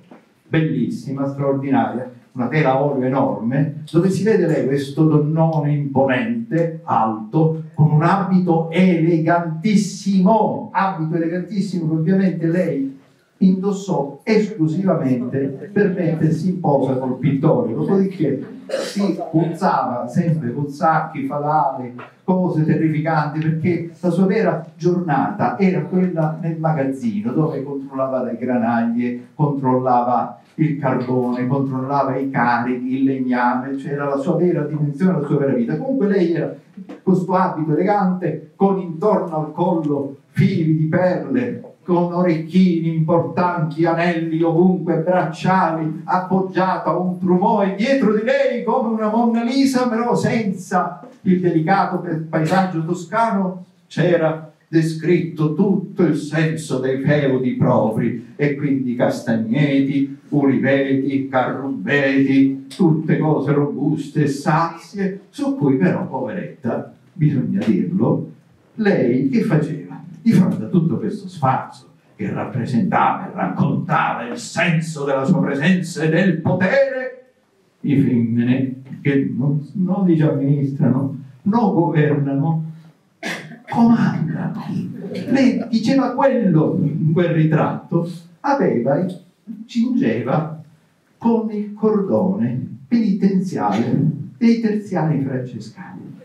bellissima, straordinaria, una tela olio enorme, dove si vede lei questo donnone imponente, alto, con un abito elegantissimo, abito elegantissimo che ovviamente lei indossò esclusivamente per mettersi in posa col pittore, dopodiché si puzzava sempre con sacchi, falali, cose terrificanti, perché la sua vera giornata era quella nel magazzino dove controllava le granaglie, controllava il carbone, controllava i carichi, il legname, cioè era la sua vera dimensione, la sua vera vita. Comunque lei era con questo abito elegante, con intorno al collo fili di perle, con orecchini importanti, anelli ovunque, bracciali, appoggiata a un trumò e dietro di lei come una Monna Lisa, però senza il delicato paesaggio toscano, c'era descritto tutto il senso dei feudi propri e quindi castagneti, uliveti, carrubeti, tutte cose robuste, sazie, su cui però, poveretta, bisogna dirlo, lei che faceva? di fronte a tutto questo sfarzo che rappresentava e raccontava il senso della sua presenza e del potere, i femmine che non, non amministrano, non governano, comandano. Lei diceva quello in quel ritratto, aveva, cingeva con il cordone penitenziale dei terziani francescani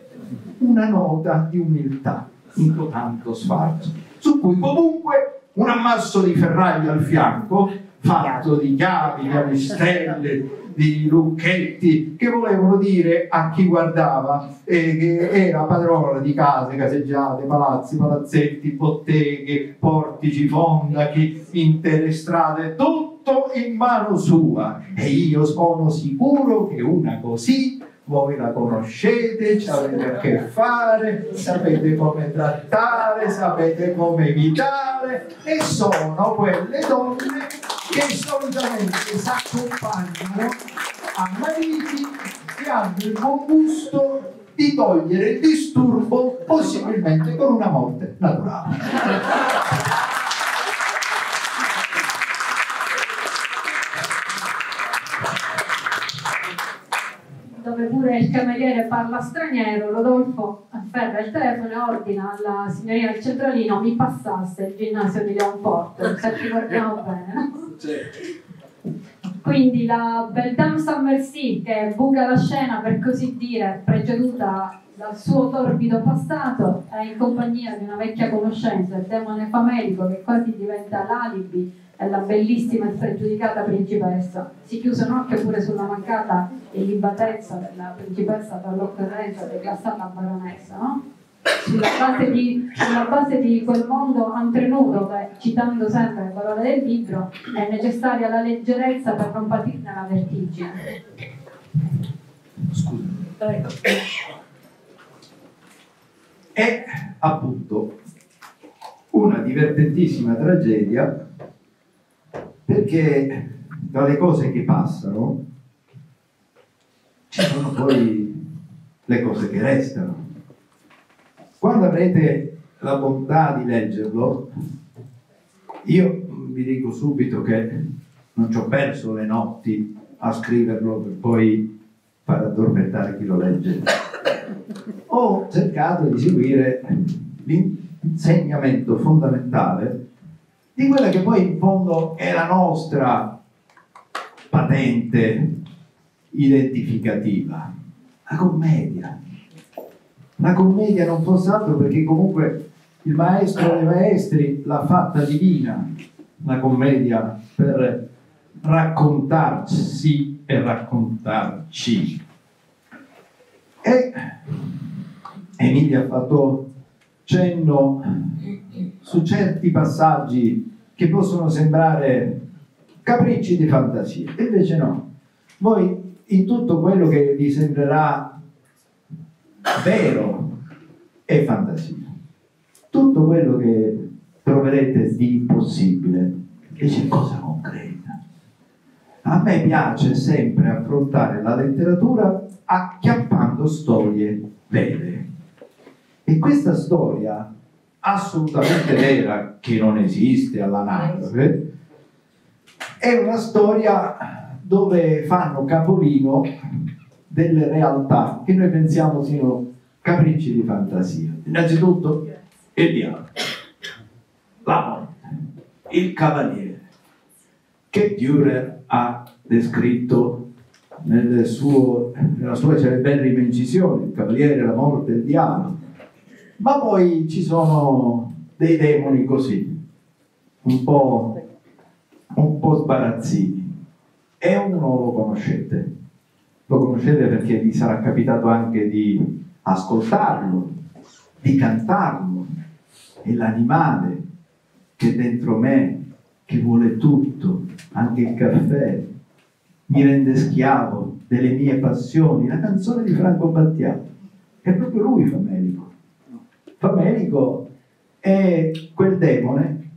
una nota di umiltà in tanto sfarzo, su cui comunque un ammasso di ferraglia al fianco, fatto di chiavi, di amistelle, di lucchetti, che volevano dire a chi guardava eh, che era padrona di case, caseggiate, palazzi, palazzetti, botteghe, portici, fondachi, intere strade, tutto in mano sua. E io sono sicuro che una così voi la conoscete, ci avete a che fare, sapete come trattare, sapete come evitare e sono quelle donne che solitamente si accompagnano a mariti che hanno il buon gusto di togliere il disturbo possibilmente con una morte naturale. Dove pure il cameriere parla straniero, Rodolfo afferra il telefono e ordina alla signorina del centralino mi passasse il ginnasio di Leonporto, se ricordiamo bene. Quindi la Belle Dame Summersea che buca la scena per così dire, preceduta dal suo torbido passato, è in compagnia di una vecchia conoscenza, il demone famelico che quasi diventa l'alibi è la bellissima e spregiudicata principessa. Si chiuse un occhio pure sulla mancata illibatezza della principessa dall'occorrenza declassata baronessa, no? Sulla base, di, sulla base di quel mondo antrenuto, che, citando sempre le parole del libro, è necessaria la leggerezza per non patirne la vertigine. Scusa. È appunto una divertentissima tragedia perché tra le cose che passano ci sono poi le cose che restano. Quando avrete la bontà di leggerlo, io vi dico subito che non ci ho perso le notti a scriverlo per poi far addormentare chi lo legge. Ho cercato di seguire l'insegnamento fondamentale di quella che poi in fondo è la nostra patente identificativa, la commedia. La commedia non fosse altro perché comunque il maestro dei maestri l'ha fatta divina, la commedia per raccontarsi e raccontarci. E Emilia ha fatto cenno su certi passaggi che possono sembrare capricci di fantasia, invece no. Voi in tutto quello che vi sembrerà vero è fantasia. Tutto quello che troverete di impossibile è cosa concreta. A me piace sempre affrontare la letteratura acchiappando storie vere. E questa storia assolutamente vera che non esiste all'anagrafe, è una storia dove fanno capolino delle realtà che noi pensiamo siano capricci di fantasia. Innanzitutto il diavolo, la morte, il cavaliere, che Dürer ha descritto nel suo, nella sua celeberrima incisione, il cavaliere, la morte, il diavolo ma poi ci sono dei demoni così, un po', un po' sbarazzini, e uno lo conoscete, lo conoscete perché vi sarà capitato anche di ascoltarlo, di cantarlo, è l'animale che dentro me, che vuole tutto, anche il caffè, mi rende schiavo delle mie passioni, la canzone di Franco Battiato, è proprio lui famelico famelico è quel demone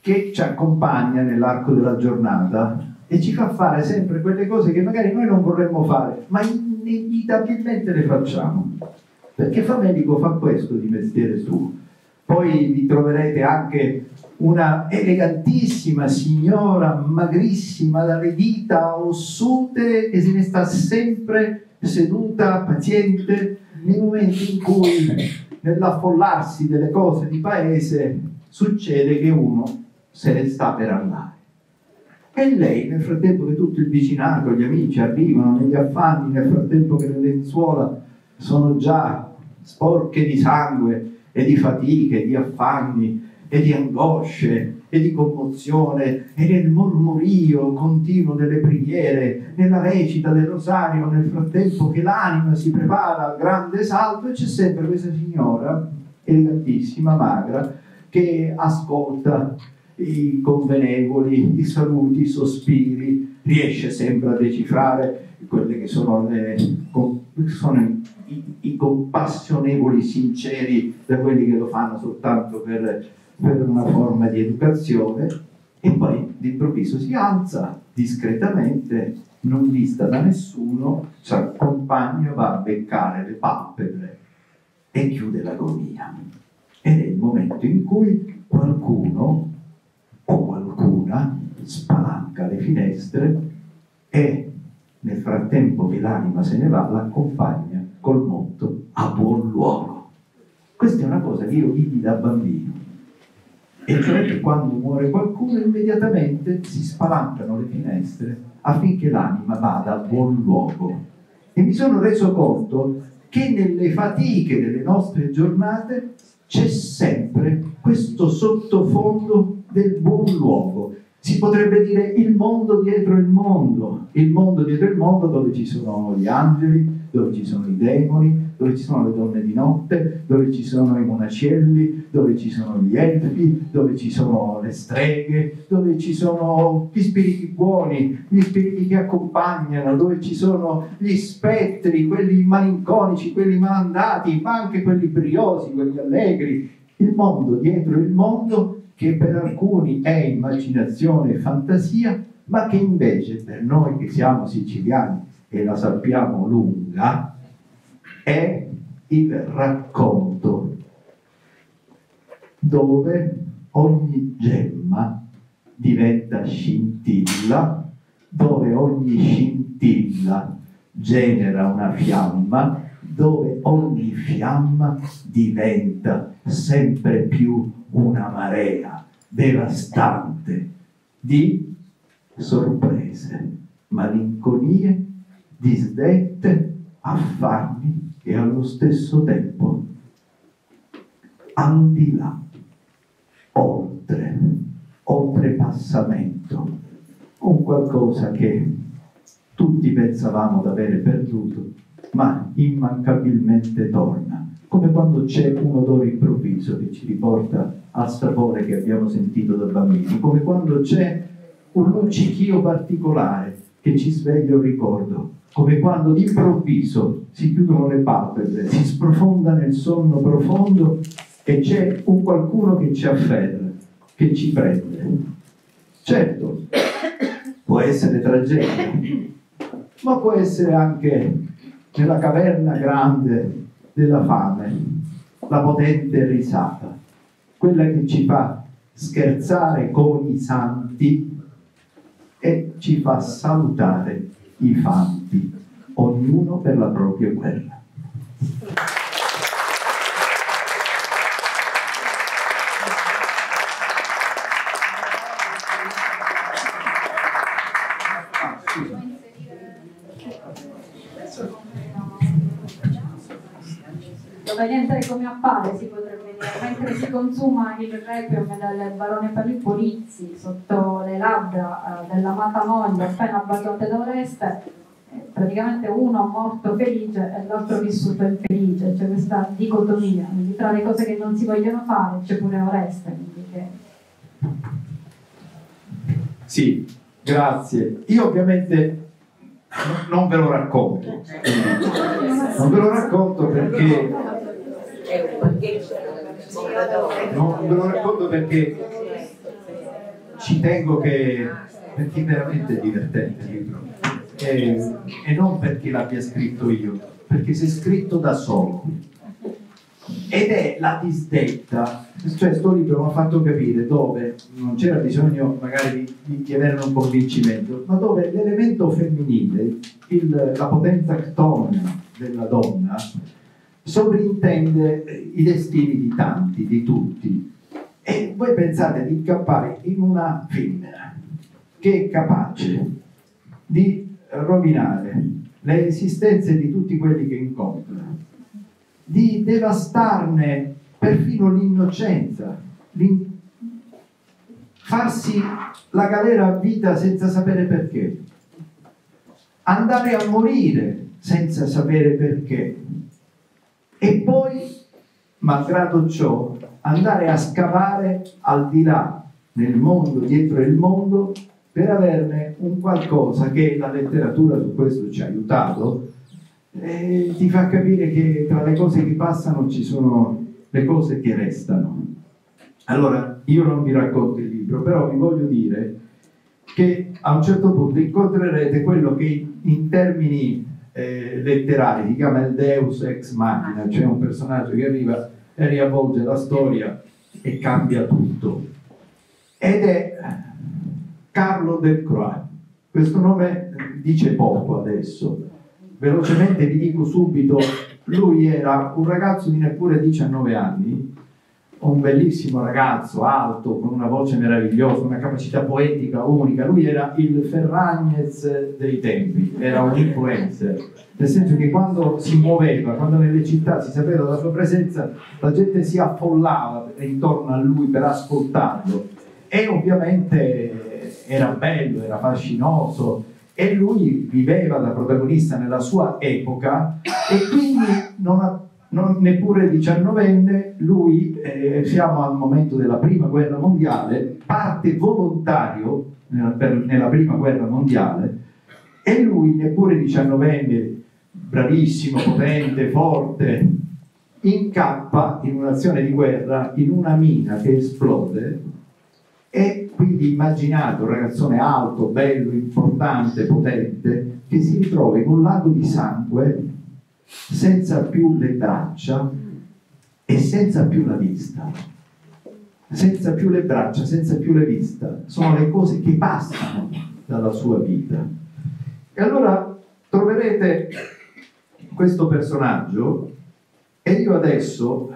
che ci accompagna nell'arco della giornata e ci fa fare sempre quelle cose che magari noi non vorremmo fare, ma inevitabilmente le facciamo. Perché famelico fa questo di mestiere suo. poi vi troverete anche una elegantissima signora, magrissima dalle dita ossute, che se ne sta sempre seduta, paziente, nei momenti in cui nell'affollarsi delle cose di paese succede che uno se ne sta per andare. E lei, nel frattempo che tutto il vicinato, gli amici arrivano negli affanni, nel frattempo che le lenzuola sono già sporche di sangue e di fatiche, di affanni e di angosce e di commozione e nel mormorio continuo delle preghiere, nella recita del rosario, nel frattempo che l'anima si prepara al grande salto e c'è sempre questa signora elegantissima, magra, che ascolta i convenevoli, i saluti, i sospiri, riesce sempre a decifrare quelle che sono, le, sono i, i, compassionevoli sinceri da quelli che lo fanno soltanto per, per una forma di educazione e poi d'improvviso si alza discretamente, non vista da nessuno, si accompagna, va a beccare le palpebre e chiude l'agonia. Ed è il momento in cui qualcuno o qualcuna spalanca le finestre e nel frattempo che l'anima se ne va l'accompagna col motto a buon luogo. Questa è una cosa che io vidi da bambino. E cioè che quando muore qualcuno immediatamente si spalancano le finestre affinché l'anima vada a buon luogo. E mi sono reso conto che nelle fatiche delle nostre giornate c'è sempre questo sottofondo del buon luogo. Si potrebbe dire il mondo dietro il mondo, il mondo dietro il mondo dove ci sono gli angeli, dove ci sono i demoni, dove ci sono le donne di notte, dove ci sono i monacelli, dove ci sono gli elfi, dove ci sono le streghe, dove ci sono gli spiriti buoni, gli spiriti che accompagnano, dove ci sono gli spettri, quelli malinconici, quelli malandati, ma anche quelli briosi, quelli allegri. Il mondo dietro il mondo che per alcuni è immaginazione e fantasia, ma che invece per noi che siamo siciliani e la sappiamo lunga, è il racconto dove ogni gemma diventa scintilla, dove ogni scintilla genera una fiamma, dove ogni fiamma diventa sempre più una marea devastante di sorprese, malinconie, disdette, affanni e allo stesso tempo al di là, oltre, oltrepassamento, un qualcosa che tutti pensavamo di avere perduto, ma immancabilmente torna, come quando c'è un odore improvviso che ci riporta al sapore che abbiamo sentito da bambini, come quando c'è un luccichio particolare che ci sveglia un ricordo, come quando d'improvviso si chiudono le palpebre, si sprofonda nel sonno profondo e c'è un qualcuno che ci afferra, che ci prende. Certo, può essere tragedia, ma può essere anche nella caverna grande della fame, la potente risata, quella che ci fa scherzare con i santi e ci fa salutare i fanti, ognuno per la propria guerra. niente come appare si potrebbe dire, mentre si consuma il requiem del barone Polizzi sotto labbra eh, dell'amata moglie appena baciate da Oreste, eh, praticamente uno morto felice e l'altro vissuto infelice, c'è questa dicotomia, quindi tra le cose che non si vogliono fare c'è pure Oreste. Che... Sì, grazie. Io ovviamente non ve lo racconto, non ve lo racconto perché non ve lo racconto perché ci tengo che perché è veramente divertente il libro. E, e non perché l'abbia scritto io, perché si è scritto da solo. Ed è la disdetta. Cioè questo libro mi ha fatto capire dove non c'era bisogno magari di, di avere un convincimento, ma dove l'elemento femminile, il, la potenza ctonica della donna, sovrintende i destini di tanti, di tutti. Voi pensate di incappare in una femmina. Che è capace di rovinare le esistenze di tutti quelli che incontra, di devastarne perfino l'innocenza, l'in... farsi la galera a vita senza sapere perché, andare a morire senza sapere perché e poi, malgrado ciò, andare a scavare al di là, nel mondo, dietro il mondo, per averne un qualcosa che la letteratura su questo ci ha aiutato, e ti fa capire che tra le cose che passano ci sono le cose che restano. Allora, io non vi racconto il libro, però vi voglio dire che a un certo punto incontrerete quello che in termini eh, letterari si chiama il Deus ex machina, cioè un personaggio che arriva e riavvolge la storia e cambia tutto. Ed è Carlo del Croix. Questo nome dice poco adesso. Velocemente vi dico subito lui era un ragazzo di neppure 19 anni, un bellissimo ragazzo, alto, con una voce meravigliosa, una capacità poetica unica. Lui era il Ferragnez dei tempi, era un influencer, nel senso che quando si muoveva, quando nelle città si sapeva della sua presenza, la gente si affollava intorno a lui per ascoltarlo. E ovviamente era bello, era fascinoso, e lui viveva da protagonista nella sua epoca e quindi non non, neppure diciannovenne, lui, eh, siamo al momento della prima guerra mondiale, parte volontario nella, per, nella prima guerra mondiale e lui, neppure diciannovenne, bravissimo, potente, forte, incappa in un'azione di guerra in una mina che esplode e quindi immaginate un ragazzone alto, bello, importante, potente, che si ritrova in un lago di sangue senza più le braccia e senza più la vista. Senza più le braccia, senza più la vista. Sono le cose che passano dalla sua vita. E allora troverete questo personaggio e io adesso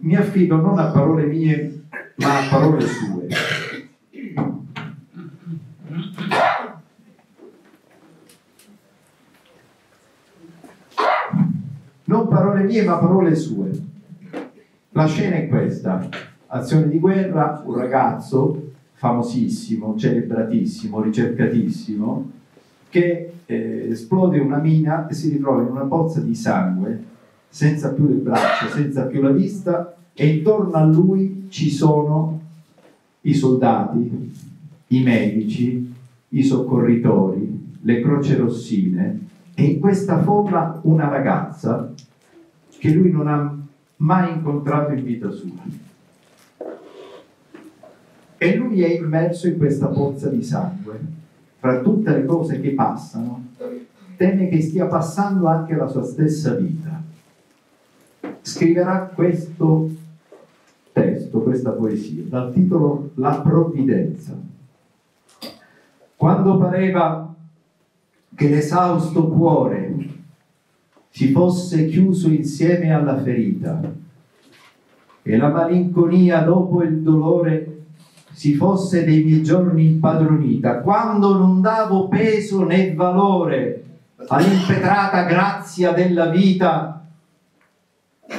mi affido non a parole mie ma a parole sue. Non parole mie, ma parole sue. La scena è questa. Azione di guerra, un ragazzo famosissimo, celebratissimo, ricercatissimo, che eh, esplode una mina e si ritrova in una pozza di sangue, senza più le braccia, senza più la vista, e intorno a lui ci sono i soldati, i medici, i soccorritori, le croce rossine e in questa folla una ragazza che lui non ha mai incontrato in vita sua. E lui è immerso in questa pozza di sangue, fra tutte le cose che passano, teme che stia passando anche la sua stessa vita. Scriverà questo testo, questa poesia, dal titolo La provvidenza. Quando pareva che l'esausto cuore si fosse chiuso insieme alla ferita e la malinconia dopo il dolore si fosse dei miei giorni impadronita, quando non davo peso né valore all'impetrata grazia della vita,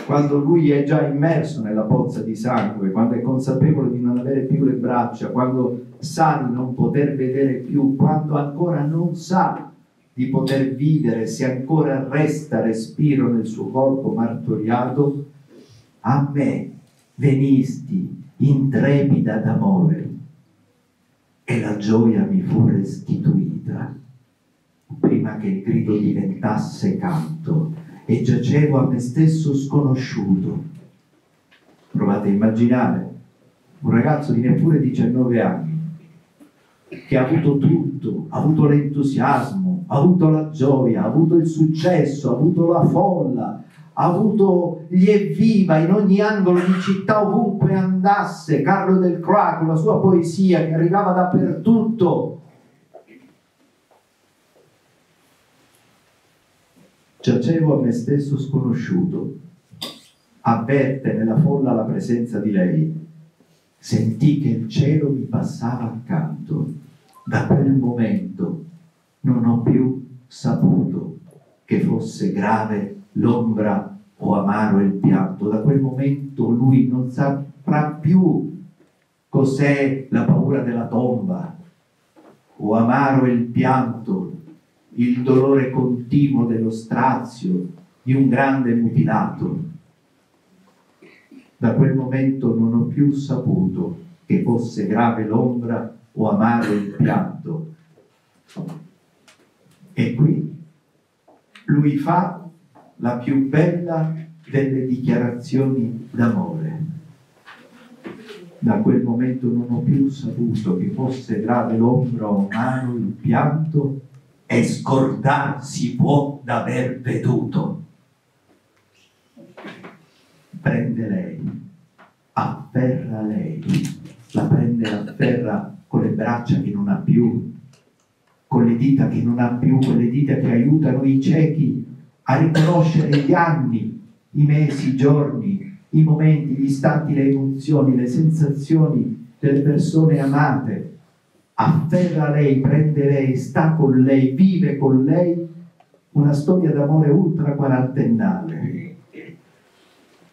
quando lui è già immerso nella pozza di sangue, quando è consapevole di non avere più le braccia, quando sa di non poter vedere più, quando ancora non sa di poter vivere se ancora resta respiro nel suo corpo martoriato, a me venisti intrepida d'amore e la gioia mi fu restituita prima che il grido diventasse canto e giacevo a me stesso sconosciuto. Provate a immaginare un ragazzo di neppure 19 anni che ha avuto tutto, ha avuto l'entusiasmo, ha avuto la gioia, ha avuto il successo, ha avuto la folla, ha avuto gli evviva in ogni angolo di città ovunque andasse, Carlo del Croix con la sua poesia che arrivava dappertutto. Giacevo a me stesso sconosciuto, avverte nella folla la presenza di lei, sentì che il cielo mi passava accanto. Da quel momento non ho più saputo che fosse grave l'ombra o amaro il pianto. Da quel momento lui non saprà più cos'è la paura della tomba o amaro il pianto, il dolore continuo dello strazio di un grande mutilato. Da quel momento non ho più saputo che fosse grave l'ombra o amaro il pianto. E qui lui fa la più bella delle dichiarazioni d'amore. Da quel momento non ho più saputo che fosse grave l'ombra o mano il pianto e scordar si può d'aver veduto. Prende lei, afferra lei, la prende e afferra con le braccia che non ha più, con le dita che non ha più, quelle dita che aiutano i ciechi a riconoscere gli anni, i mesi, i giorni, i momenti, gli istanti, le emozioni, le sensazioni delle persone amate. Afferra lei, prende lei, sta con lei, vive con lei una storia d'amore ultra quarantennale.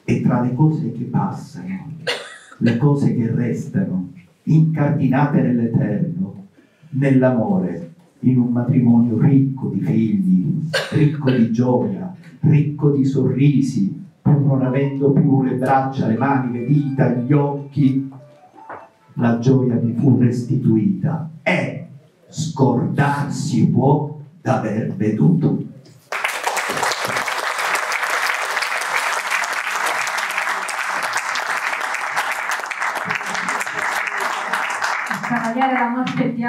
E tra le cose che passano, le cose che restano, incardinate nell'eterno, nell'amore, in un matrimonio ricco di figli, ricco di gioia, ricco di sorrisi, pur non avendo più le braccia, le mani, le dita, gli occhi, la gioia mi fu restituita e scordarsi può d'aver veduto.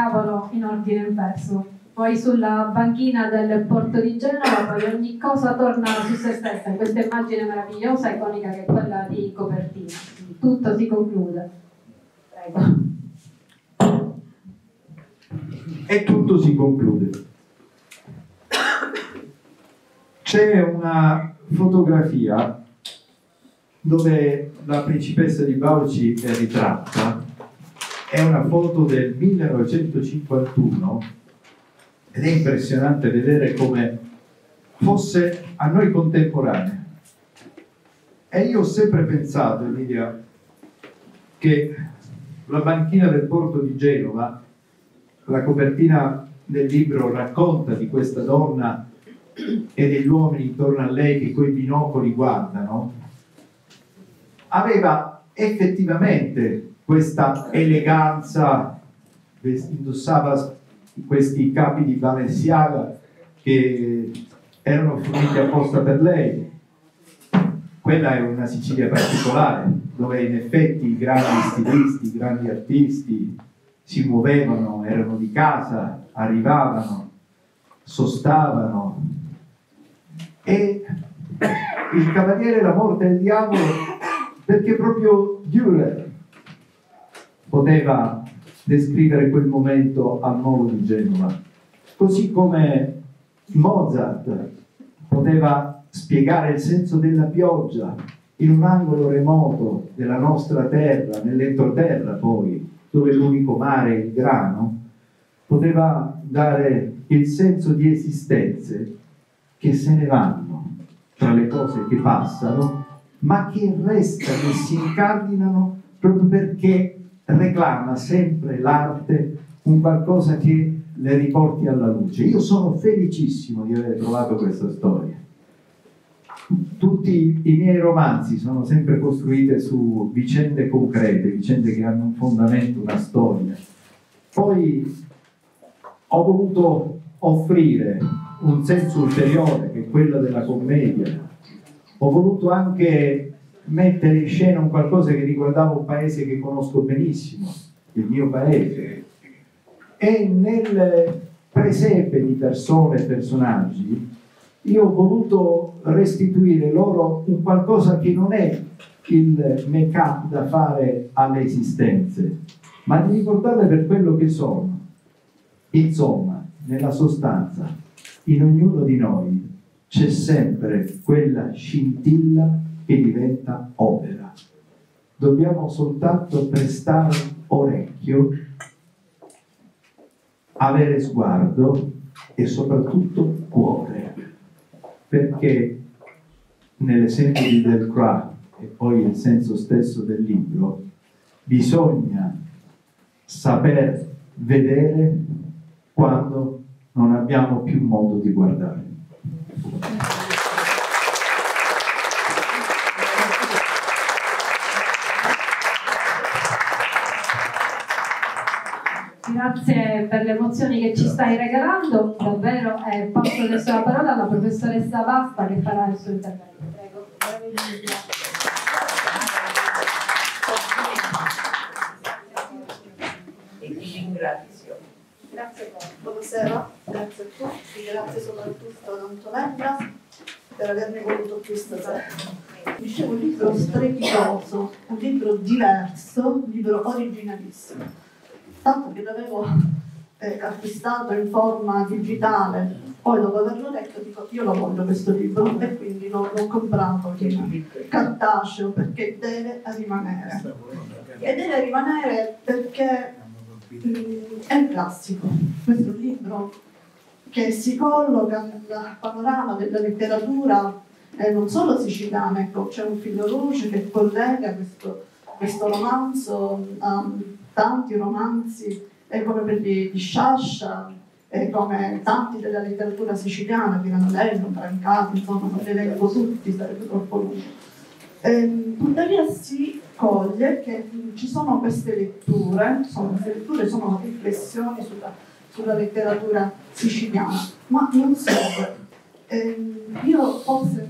Diavolo in ordine inverso. Poi sulla banchina del porto di Genova, poi ogni cosa torna su se stessa, questa immagine meravigliosa e iconica che è quella di copertina. Tutto si conclude. Prego. E tutto si conclude. C'è una fotografia dove la principessa di Bauci è ritratta è una foto del 1951 ed è impressionante vedere come fosse a noi contemporanea. E io ho sempre pensato, Emilia, che la banchina del porto di Genova, la copertina del libro racconta di questa donna e degli uomini intorno a lei che coi binocoli guardano, aveva effettivamente questa eleganza, indossava questi capi di Balenciaga che erano forniti apposta per lei. Quella è una Sicilia particolare, dove in effetti i grandi stilisti, i grandi artisti si muovevano, erano di casa, arrivavano, sostavano. E il Cavaliere, la morte il diavolo, perché proprio Dürer poteva descrivere quel momento al molo di Genova, così come Mozart poteva spiegare il senso della pioggia in un angolo remoto della nostra terra, nell'entroterra poi, dove l'unico mare è il grano, poteva dare il senso di esistenze che se ne vanno tra le cose che passano, ma che restano e si incardinano proprio perché reclama sempre l'arte un qualcosa che le riporti alla luce. Io sono felicissimo di aver trovato questa storia. Tutti i miei romanzi sono sempre costruiti su vicende concrete, vicende che hanno un fondamento, una storia. Poi ho voluto offrire un senso ulteriore, che è quello della commedia. Ho voluto anche mettere in scena un qualcosa che riguardava un paese che conosco benissimo, il mio paese, e nel presepe di persone e personaggi io ho voluto restituire loro un qualcosa che non è il make-up da fare alle esistenze, ma di ricordarle per quello che sono. Insomma, nella sostanza, in ognuno di noi c'è sempre quella scintilla che diventa opera. Dobbiamo soltanto prestare orecchio, avere sguardo e soprattutto cuore, perché nell'esempio di Delcroix e poi il senso stesso del libro, bisogna saper vedere quando non abbiamo più modo di guardare. Grazie per le emozioni che ci stai regalando, davvero. Eh, passo adesso la parola alla professoressa Vasta che farà il suo intervento. Prego. Ringrazio. Grazie, buonasera, grazie a tutti, grazie soprattutto ad Antonella per avermi voluto qui stasera. Dicevo un libro strepitoso, un libro diverso, un libro originalissimo, tanto che l'avevo eh, acquistato in forma digitale, poi dopo averlo letto dico io lo voglio questo libro e quindi l'ho, l'ho comprato in cartaceo perché deve rimanere. E deve rimanere perché Mm, è un classico, questo libro che si colloca nel panorama della letteratura eh, non solo siciliana, ecco, c'è un filo luce che collega questo, questo romanzo a tanti romanzi eh, come quelli di Sciascia, eh, come tanti della letteratura siciliana, Pirandello, Brancati, insomma, non li elenco tutti, sarebbe troppo lungo. Eh, tuttavia si coglie che ci sono queste letture, sono, queste letture sono riflessioni sulla, sulla letteratura siciliana, ma non solo. Eh, io forse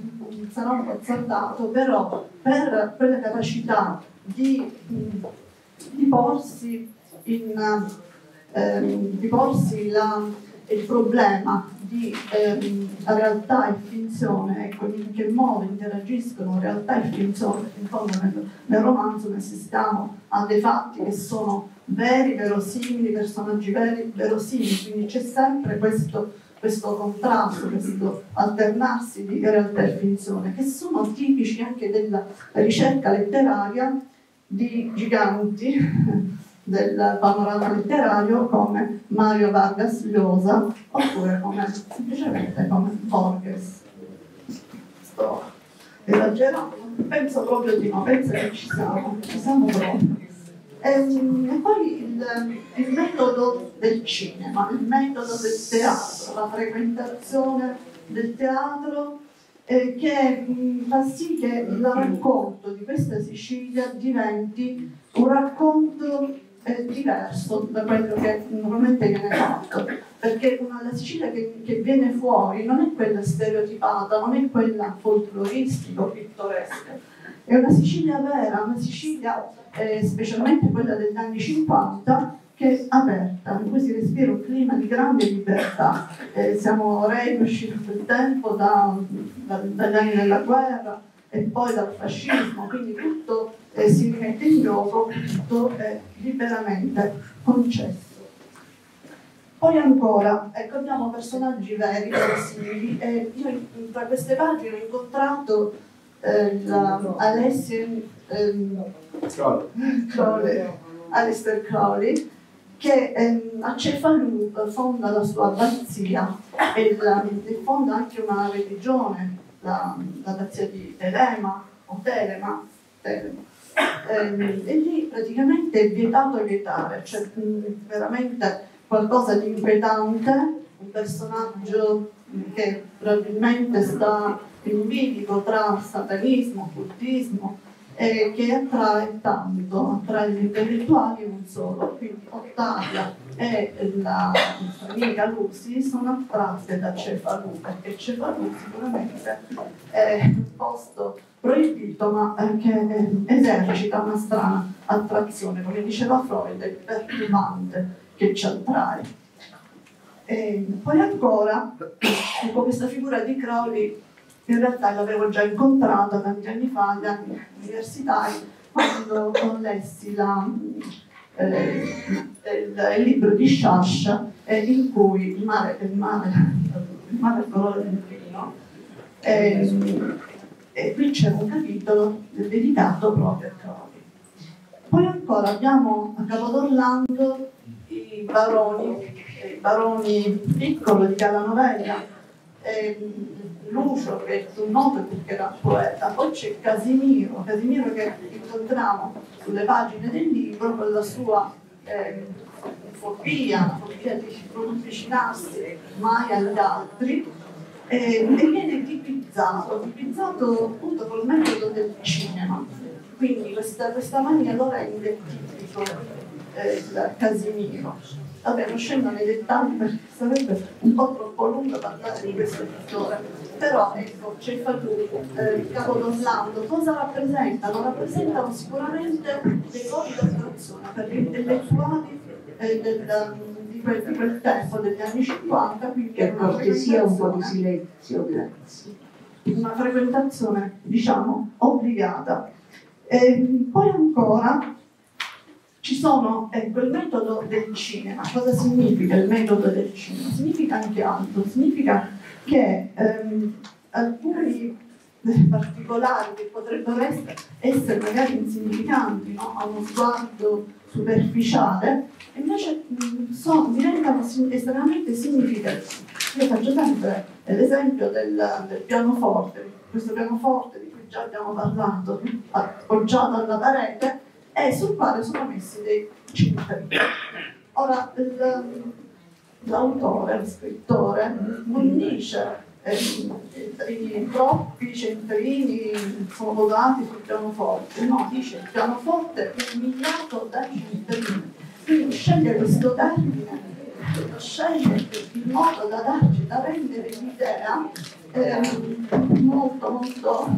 sarò un po' azzardato, però per quella capacità di, di porsi, in, ehm, di porsi la, il problema di ehm, realtà e finzione, ecco, in che modo interagiscono realtà e finzione, in fondo nel, nel romanzo noi assistiamo a dei fatti che sono veri, verosimili, personaggi veri, verosimili, quindi c'è sempre questo, questo contrasto, questo alternarsi di realtà e finzione, che sono tipici anche della ricerca letteraria di giganti del panorama letterario come Mario Vargas Llosa oppure come semplicemente come Borges. Sto esagerando? Penso proprio di no, penso che ci siamo, ci siamo proprio. E, ehm, e poi il, il, metodo del cinema, il metodo del teatro, la frequentazione del teatro eh, che mh, fa sì che il racconto di questa Sicilia diventi un racconto è diverso da quello che normalmente viene fatto, perché una, la Sicilia che, che, viene fuori non è quella stereotipata, non è quella folcloristica o pittoresca, è una Sicilia vera, una Sicilia, eh, specialmente quella degli anni 50, che aperta, in cui si respira un clima di grande libertà. Eh, siamo reduci nel tempo da, da, dagli anni della guerra e poi dal fascismo, quindi tutto eh, si mette in gioco, tutto è liberamente concesso. Poi ancora, ecco, abbiamo personaggi veri, verosimili, e io tra queste pagine ho incontrato eh, Alessio eh, Crowley, Alistair Crowley, che eh, a Cefalù fonda la sua abbazia e, la, fonda anche una religione, l'abbazia di Telema o Telema, Telema. Eh, e lì praticamente è vietato vietare, cioè mh, veramente qualcosa di inquietante, un personaggio che probabilmente sta in bilico tra satanismo, occultismo, e che attrae tanto, attrae gli intellettuali e non solo. Quindi Ottavia e la amica Lucy sono attratte da Cefalù, perché Cefalù sicuramente è un posto proibito ma che esercita una strana attrazione, come diceva Freud, è il perturbante che ci attrae. E poi ancora, ecco, questa figura di Crowley in realtà l'avevo già incontrata tanti anni fa, agli anni universitari, quando lessi la, eh, il, il, libro di Sciascia eh, in cui il mare, il mare, il mare colore del vino, eh, e qui c'è un capitolo dedicato proprio a Crowley. Poi ancora abbiamo a Capodorlando i baroni, i baroni piccoli di Cala Novella, Lucio che un noto perché era poeta, poi c'è Casimiro, Casimiro che incontriamo sulle pagine del libro con la sua eh, fobia, la fobia di non avvicinarsi mai agli altri, eh, e viene tipizzato, tipizzato appunto col metodo del cinema. Quindi questa, questa mania lo rende tipico eh, Casimiro. Vabbè, non scendo nei dettagli perché sarebbe un po' troppo lungo parlare di questo pittore, però ecco, Cefalù, eh, il capo d'Orlando, cosa rappresentano? Rappresentano sicuramente dei luoghi d'attrazione per gli intellettuali eh, del, di, quel, di, quel, tempo, degli anni 50. Quindi per cortesia un po' di silenzio, grazie. Una frequentazione, diciamo, obbligata. E poi ancora ci sono, ecco, il metodo del cinema. Cosa significa il metodo del cinema? Significa anche altro, significa che ehm, alcuni particolari che potrebbero essere, essere magari insignificanti no? a uno sguardo superficiale, invece mh, sono, diventano estremamente significativi. Io faccio sempre l'esempio del, del pianoforte, questo pianoforte di cui già abbiamo parlato, appoggiato alla parete, e sul quale sono messi dei cintri. Ora, l'autore, lo scrittore, non dice eh, i troppi centrini sono sul pianoforte, no, dice il pianoforte è umiliato dai centrini. Quindi sceglie questo termine, lo sceglie in modo da darci, da rendere l'idea eh, molto, molto,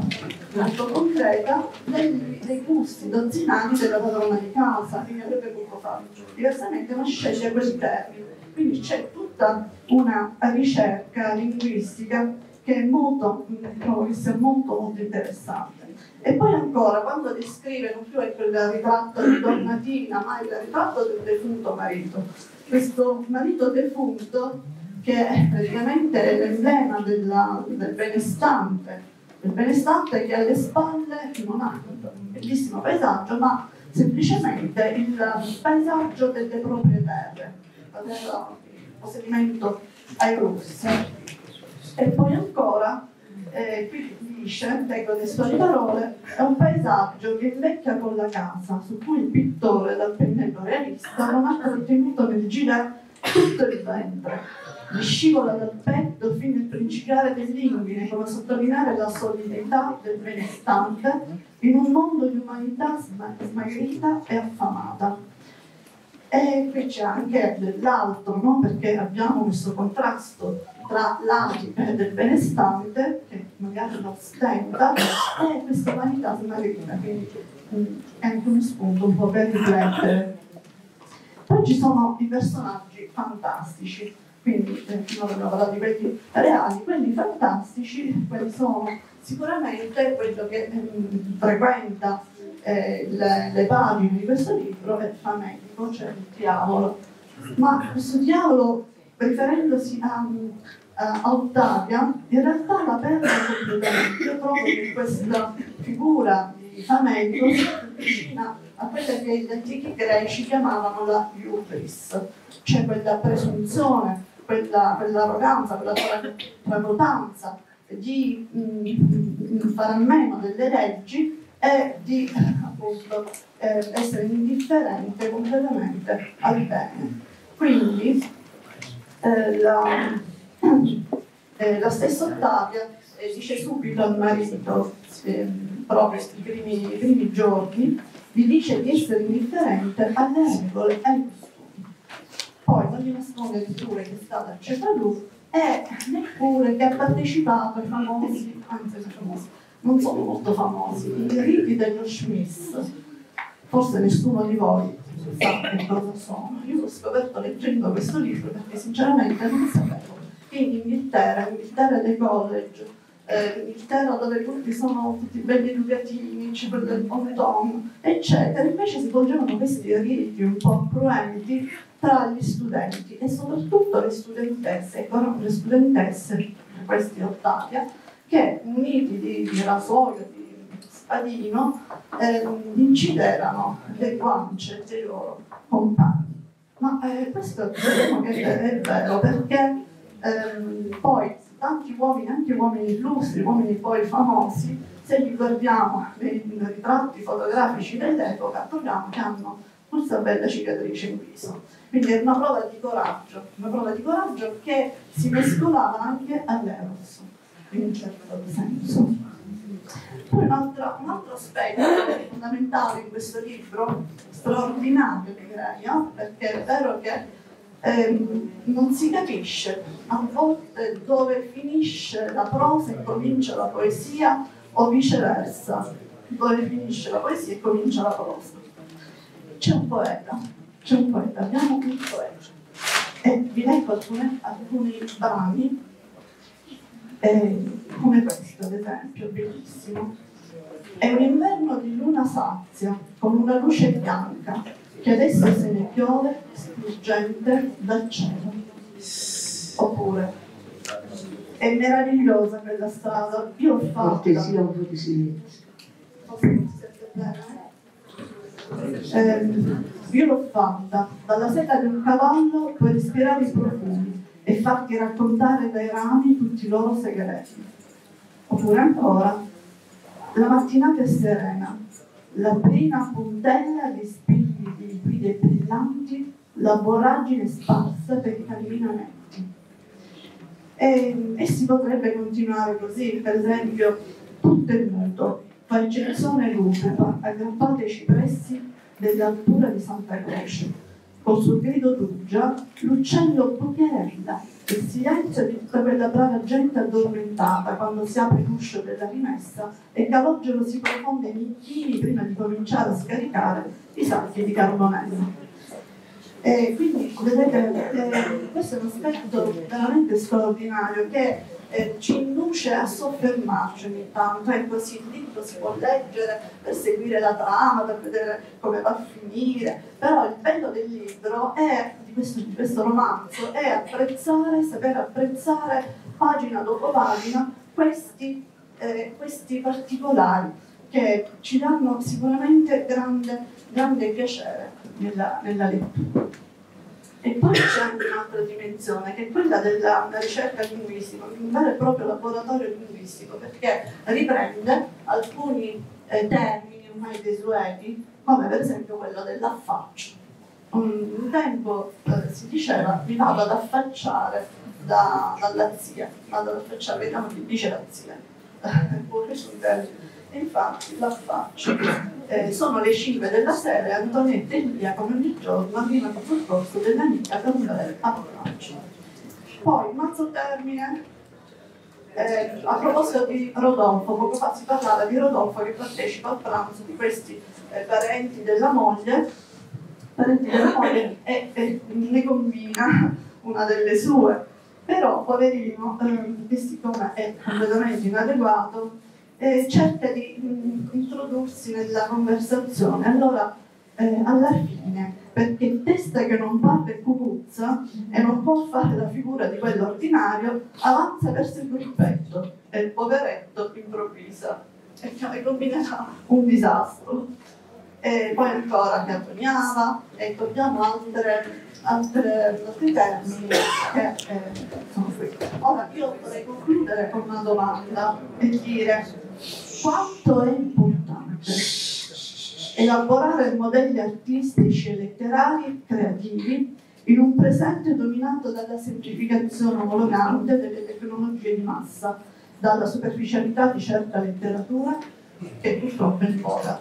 molto concreta dei, dei gusti dozzinali della padrona di casa, quindi avrebbe potuto farlo diversamente, ma sceglie quel termine. Quindi c'è tutta una ricerca linguistica che è molto, trovo che sia molto, molto interessante. E poi ancora, quando descrive non più ecco il ritratto di Donnatina, ma il ritratto del defunto marito, questo marito defunto che è praticamente l'emblema della, del benestante, il benestante che alle spalle non ha un bellissimo paesaggio, ma semplicemente il paesaggio delle proprie terre, il possedimento ai russi. E poi ancora, eh, qui dice, leggo le sue parole, è un paesaggio che invecchia con la casa, su cui il pittore dal pennello realista non ha trattenuto nel girare tutto il ventre gli scivola dal petto fino al principiare dell'inguine, come sottolineare la solidità del benestante in un mondo di umanità smagrita e affamata. E qui c'è anche dell'altro, no? perché abbiamo questo contrasto tra l'agile del benestante, che magari lo stenta, e questa umanità smagrita, quindi è anche uno spunto un po' per riflettere. Poi ci sono i personaggi fantastici quindi non abbiamo parlato di quelli reali, quelli fantastici, quelli sono sicuramente quello che eh, frequenta eh, le, le, pagine di questo libro è famelico, cioè il diavolo. Ma questo diavolo, riferendosi a, a Ottavia, in realtà la perde completamente. Io trovo che questa figura di famelico sia vicina a quella che gli antichi greci chiamavano la iubris, cioè quella presunzione quella, quell'arroganza, quella tracotanza di mh, mm, fare a meno delle leggi e di appunto eh, essere indifferente completamente al bene. Quindi eh, la, eh, la, stessa Ottavia eh, dice subito al marito, eh, proprio i primi, primi giorni, gli dice di essere indifferente alle regole e poi non gli nasconde neppure che è stata a Cefalù e neppure che ha partecipato ai famosi, anzi famosi, non sono molto famosi, i riti dello Schmiss. Forse nessuno di voi sa che cosa sono. Io l'ho scoperto leggendo questo libro perché sinceramente non sapevo che in Inghilterra, in Inghilterra dei college, eh, in Inghilterra dove tutti sono tutti belli educativi, c'è quello del Ponton, eccetera, invece si volgevano questi riti un po' cruenti tra gli studenti e soprattutto le studentesse, le studentesse, questi Ottavia, che muniti di, di rasoio, di spadino, eh, incideranno le guance dei loro compagni. Ma eh, questo vediamo che è, vero perché ehm, poi tanti uomini, anche uomini illustri, uomini poi famosi, se li guardiamo nei ritratti fotografici dell'epoca, troviamo che hanno questa bella cicatrice in viso. Quindi è una prova di coraggio, una prova di coraggio che si mescolava anche all'eros, in un certo senso. Poi un altro, aspetto fondamentale in questo libro, straordinario direi, no? perché è vero che eh, non si capisce a volte dove finisce la prosa e comincia la poesia o viceversa, dove finisce la poesia e comincia la prosa. C'è un poeta, c'è un poeta, abbiamo un poeta e vi leggo alcune, alcuni brani eh, come questo ad esempio, bellissimo. È un inverno di luna sazia, con una luce bianca, che adesso se ne piove sfuggente dal cielo. Oppure, è meravigliosa quella strada, io l'ho fatta. Cortesia, un po' di silenzio. Eh, fatta, dalla seta di un cavallo puoi respirare i profumi e farti raccontare dai rami tutti i loro segreti. Oppure ancora, la mattinata è serena, la prima puntella di spigli liquidi e brillanti, la voragine sparsa per i camminamenti. E, e si potrebbe continuare così, per esempio, tutto è muto, fa il gelsone luguba, aggrappate ai cipressi dell'altura di Santa Croce col suo grido ruggia, l'uccello pocherella, il silenzio di tutta quella brava gente addormentata quando si apre l'uscio della rimessa e calogero si profonde nei chini prima di cominciare a scaricare i sacchi di carbonello. E quindi vedete, eh, questo è un aspetto veramente straordinario che eh, ci induce a soffermarci ogni tanto, è così il libro si può leggere per seguire la trama, per vedere come va a finire, però il bello del libro è, di questo, di questo romanzo, è apprezzare, saper apprezzare pagina dopo pagina questi, eh, questi particolari che ci danno sicuramente grande, grande piacere nella, nella lettura. E poi c'è anche un'altra dimensione, che è quella della ricerca linguistica, un vero e proprio laboratorio linguistico, perché riprende alcuni eh, termini ormai desueti, come per esempio quello dell'affaccio. Un tempo eh, si diceva mi vado ad affacciare da, dalla zia, vado ad affacciare, vediamo chi dice la zia, termine infatti l'affaccio. Eh, sono le 5 della sera e Antonietta e Lia come ogni giorno arrivano sul corso dell'amica per andare a braccio. Poi, un altro termine, eh, a proposito di Rodolfo, poco fa si parlava di Rodolfo che partecipa al pranzo di questi eh, parenti della moglie, parenti della moglie e, e ne combina una delle sue, però poverino, eh, siccome è completamente inadeguato, eh, cerca di mh, mm, introdursi nella conversazione. Allora, eh, alla fine, perché il testa che non parla e cucuzza e non può fare la figura di quello ordinario, avanza verso il gruppetto e il poveretto improvvisa e combinerà un disastro. E poi ancora cartoniava e togliamo altre, altre, altri termini che eh, sono qui. Ora io vorrei concludere con una domanda e dire quanto è importante elaborare modelli artistici e letterari creativi in un presente dominato dalla semplificazione omologante delle tecnologie di massa, dalla superficialità di certa letteratura che purtroppo è in voga.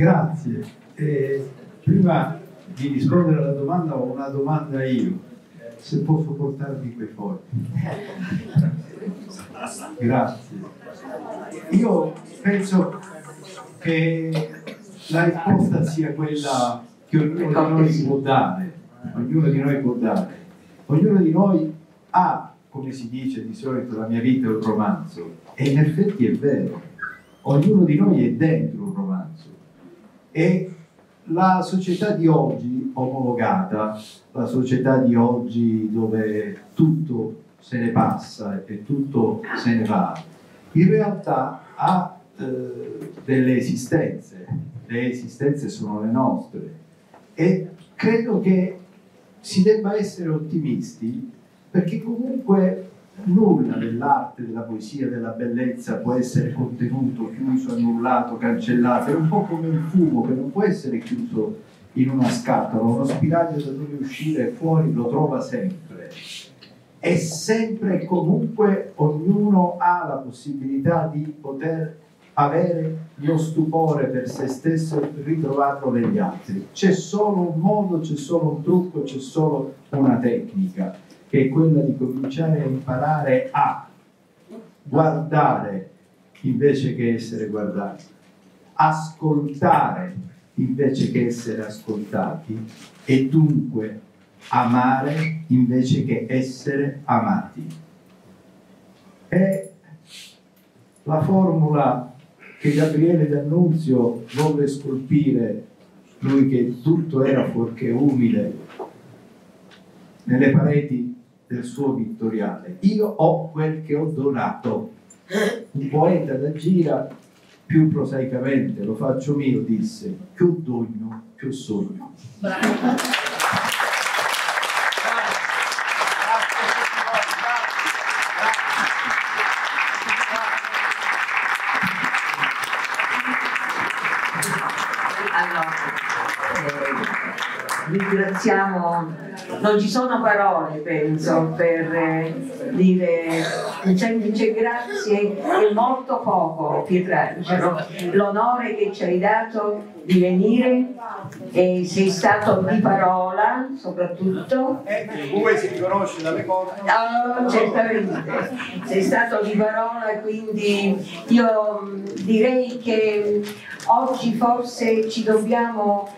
Grazie. Eh, prima di rispondere alla domanda ho una domanda io. se posso portarvi quei fogli. Grazie. Io penso che la risposta sia quella che ognuno di noi può dare. Ognuno di noi può dare. Ognuno di noi ha, come si dice di solito, la mia vita è un romanzo. E in effetti è vero. Ognuno di noi è dentro un romanzo. E la società di oggi omologata, la società di oggi dove tutto se ne passa e tutto se ne va, in realtà ha eh, delle esistenze, le esistenze sono le nostre. E credo che si debba essere ottimisti perché comunque nulla dell'arte, della poesia, della bellezza può essere contenuto, chiuso, annullato, cancellato, è un po' come il fumo che non può essere chiuso in una scatola, uno spiraglio da dove uscire fuori lo trova sempre. E sempre e comunque ognuno ha la possibilità di poter avere lo stupore per se stesso e ritrovarlo negli altri. C'è solo un modo, c'è solo un trucco, c'è solo una tecnica che è quella di cominciare a imparare a guardare invece che essere guardati, ascoltare invece che essere ascoltati e dunque amare invece che essere amati. È la formula che Gabriele D'Annunzio volle scolpire, lui che tutto era fuorché umile, nelle pareti del suo vittoriale. Io ho quel che ho donato. Un poeta da gira più prosaicamente, lo faccio mio, disse, più dogno, più sogno. Bravo. ringraziamo, non ci sono parole penso per eh, dire un semplice grazie e molto poco Pietrangelo, l'onore che ci hai dato di venire e sei stato di parola soprattutto. Come si riconosce dalle cose? Oh, certamente, sei stato di parola quindi io direi che oggi forse ci dobbiamo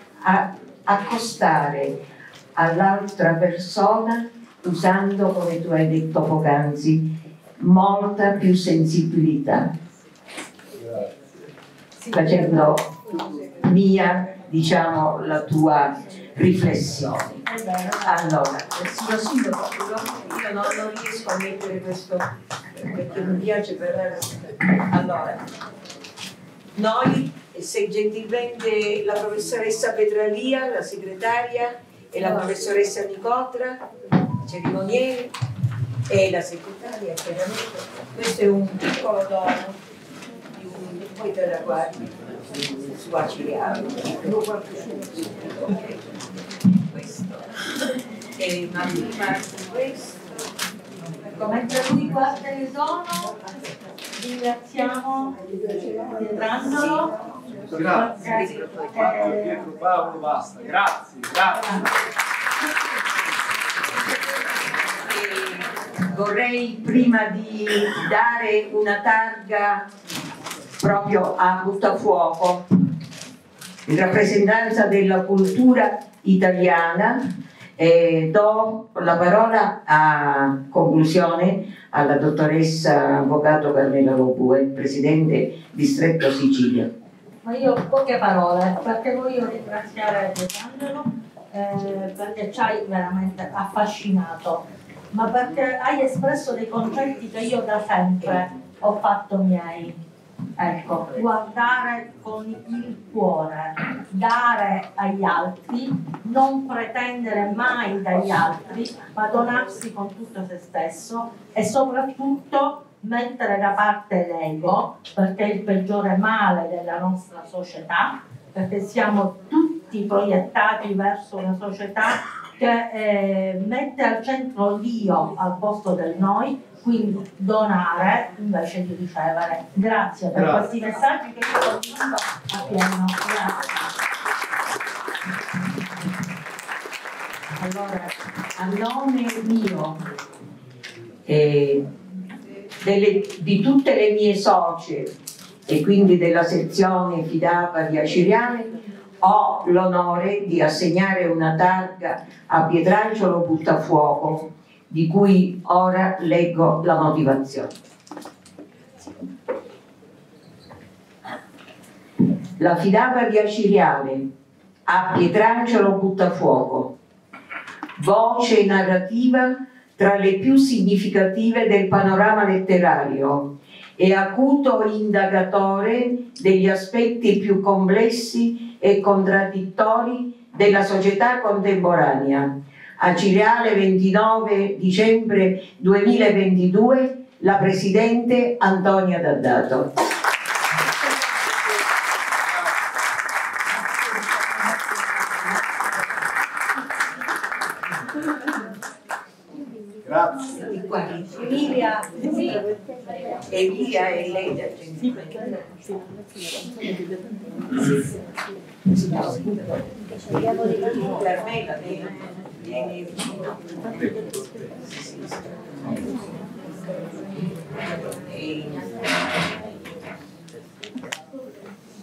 accostare all'altra persona usando, come tu hai detto poc'anzi, molta più sensibilità, facendo mia, diciamo, la tua riflessione. Allora, signor Sindaco, io non, non riesco a mettere questo perché mi piace parlare. Allora, noi se gentilmente la professoressa Petralia, la segretaria, e la professoressa Nicotra, cerimoniere, e la segretaria, chiaramente. Questo è un piccolo dono di un, poi te la guardi su Aciliano. Questo. E, ma prima di questo, mentre lui guarda il dono, ringraziamo Pietrangelo. Grazie. Pietro Paolo, basta. Grazie, grazie. Vorrei prima di dare una targa proprio a Buttafuoco in rappresentanza della cultura italiana e do la parola a conclusione alla dottoressa avvocato Carmela Lopue, presidente distretto Sicilia. Ma io poche parole perché voglio ringraziare Alessandro eh, perché ci hai veramente affascinato, ma perché hai espresso dei concetti che io da sempre ho fatto miei. Ecco, guardare con il cuore, dare agli altri, non pretendere mai dagli altri, ma donarsi con tutto se stesso e soprattutto mettere da parte l'ego, perché è il peggiore male della nostra società, perché siamo tutti proiettati verso una società che eh, mette al centro l'io al posto del noi, quindi donare invece di ricevere. Grazie per Grazie. questi messaggi che io condivido appieno. Grazie. Allora, a nome mio e delle, di tutte le mie socie e quindi della sezione Fidapa di Aciriale ho l'onore di assegnare una targa a Pietrangelo Buttafuoco di cui ora leggo la motivazione. La Fidapa di Aciriale a Pietrangelo Buttafuoco, voce narrativa tra le più significative del panorama letterario e acuto indagatore degli aspetti più complessi e contraddittori della società contemporanea. A Cireale 29 dicembre 2022 la Presidente Antonia D'Addato. Grazie. Emilia, Emilia e lei da Per me va bene. Vieni vicino.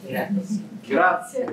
Grazie. Grazie.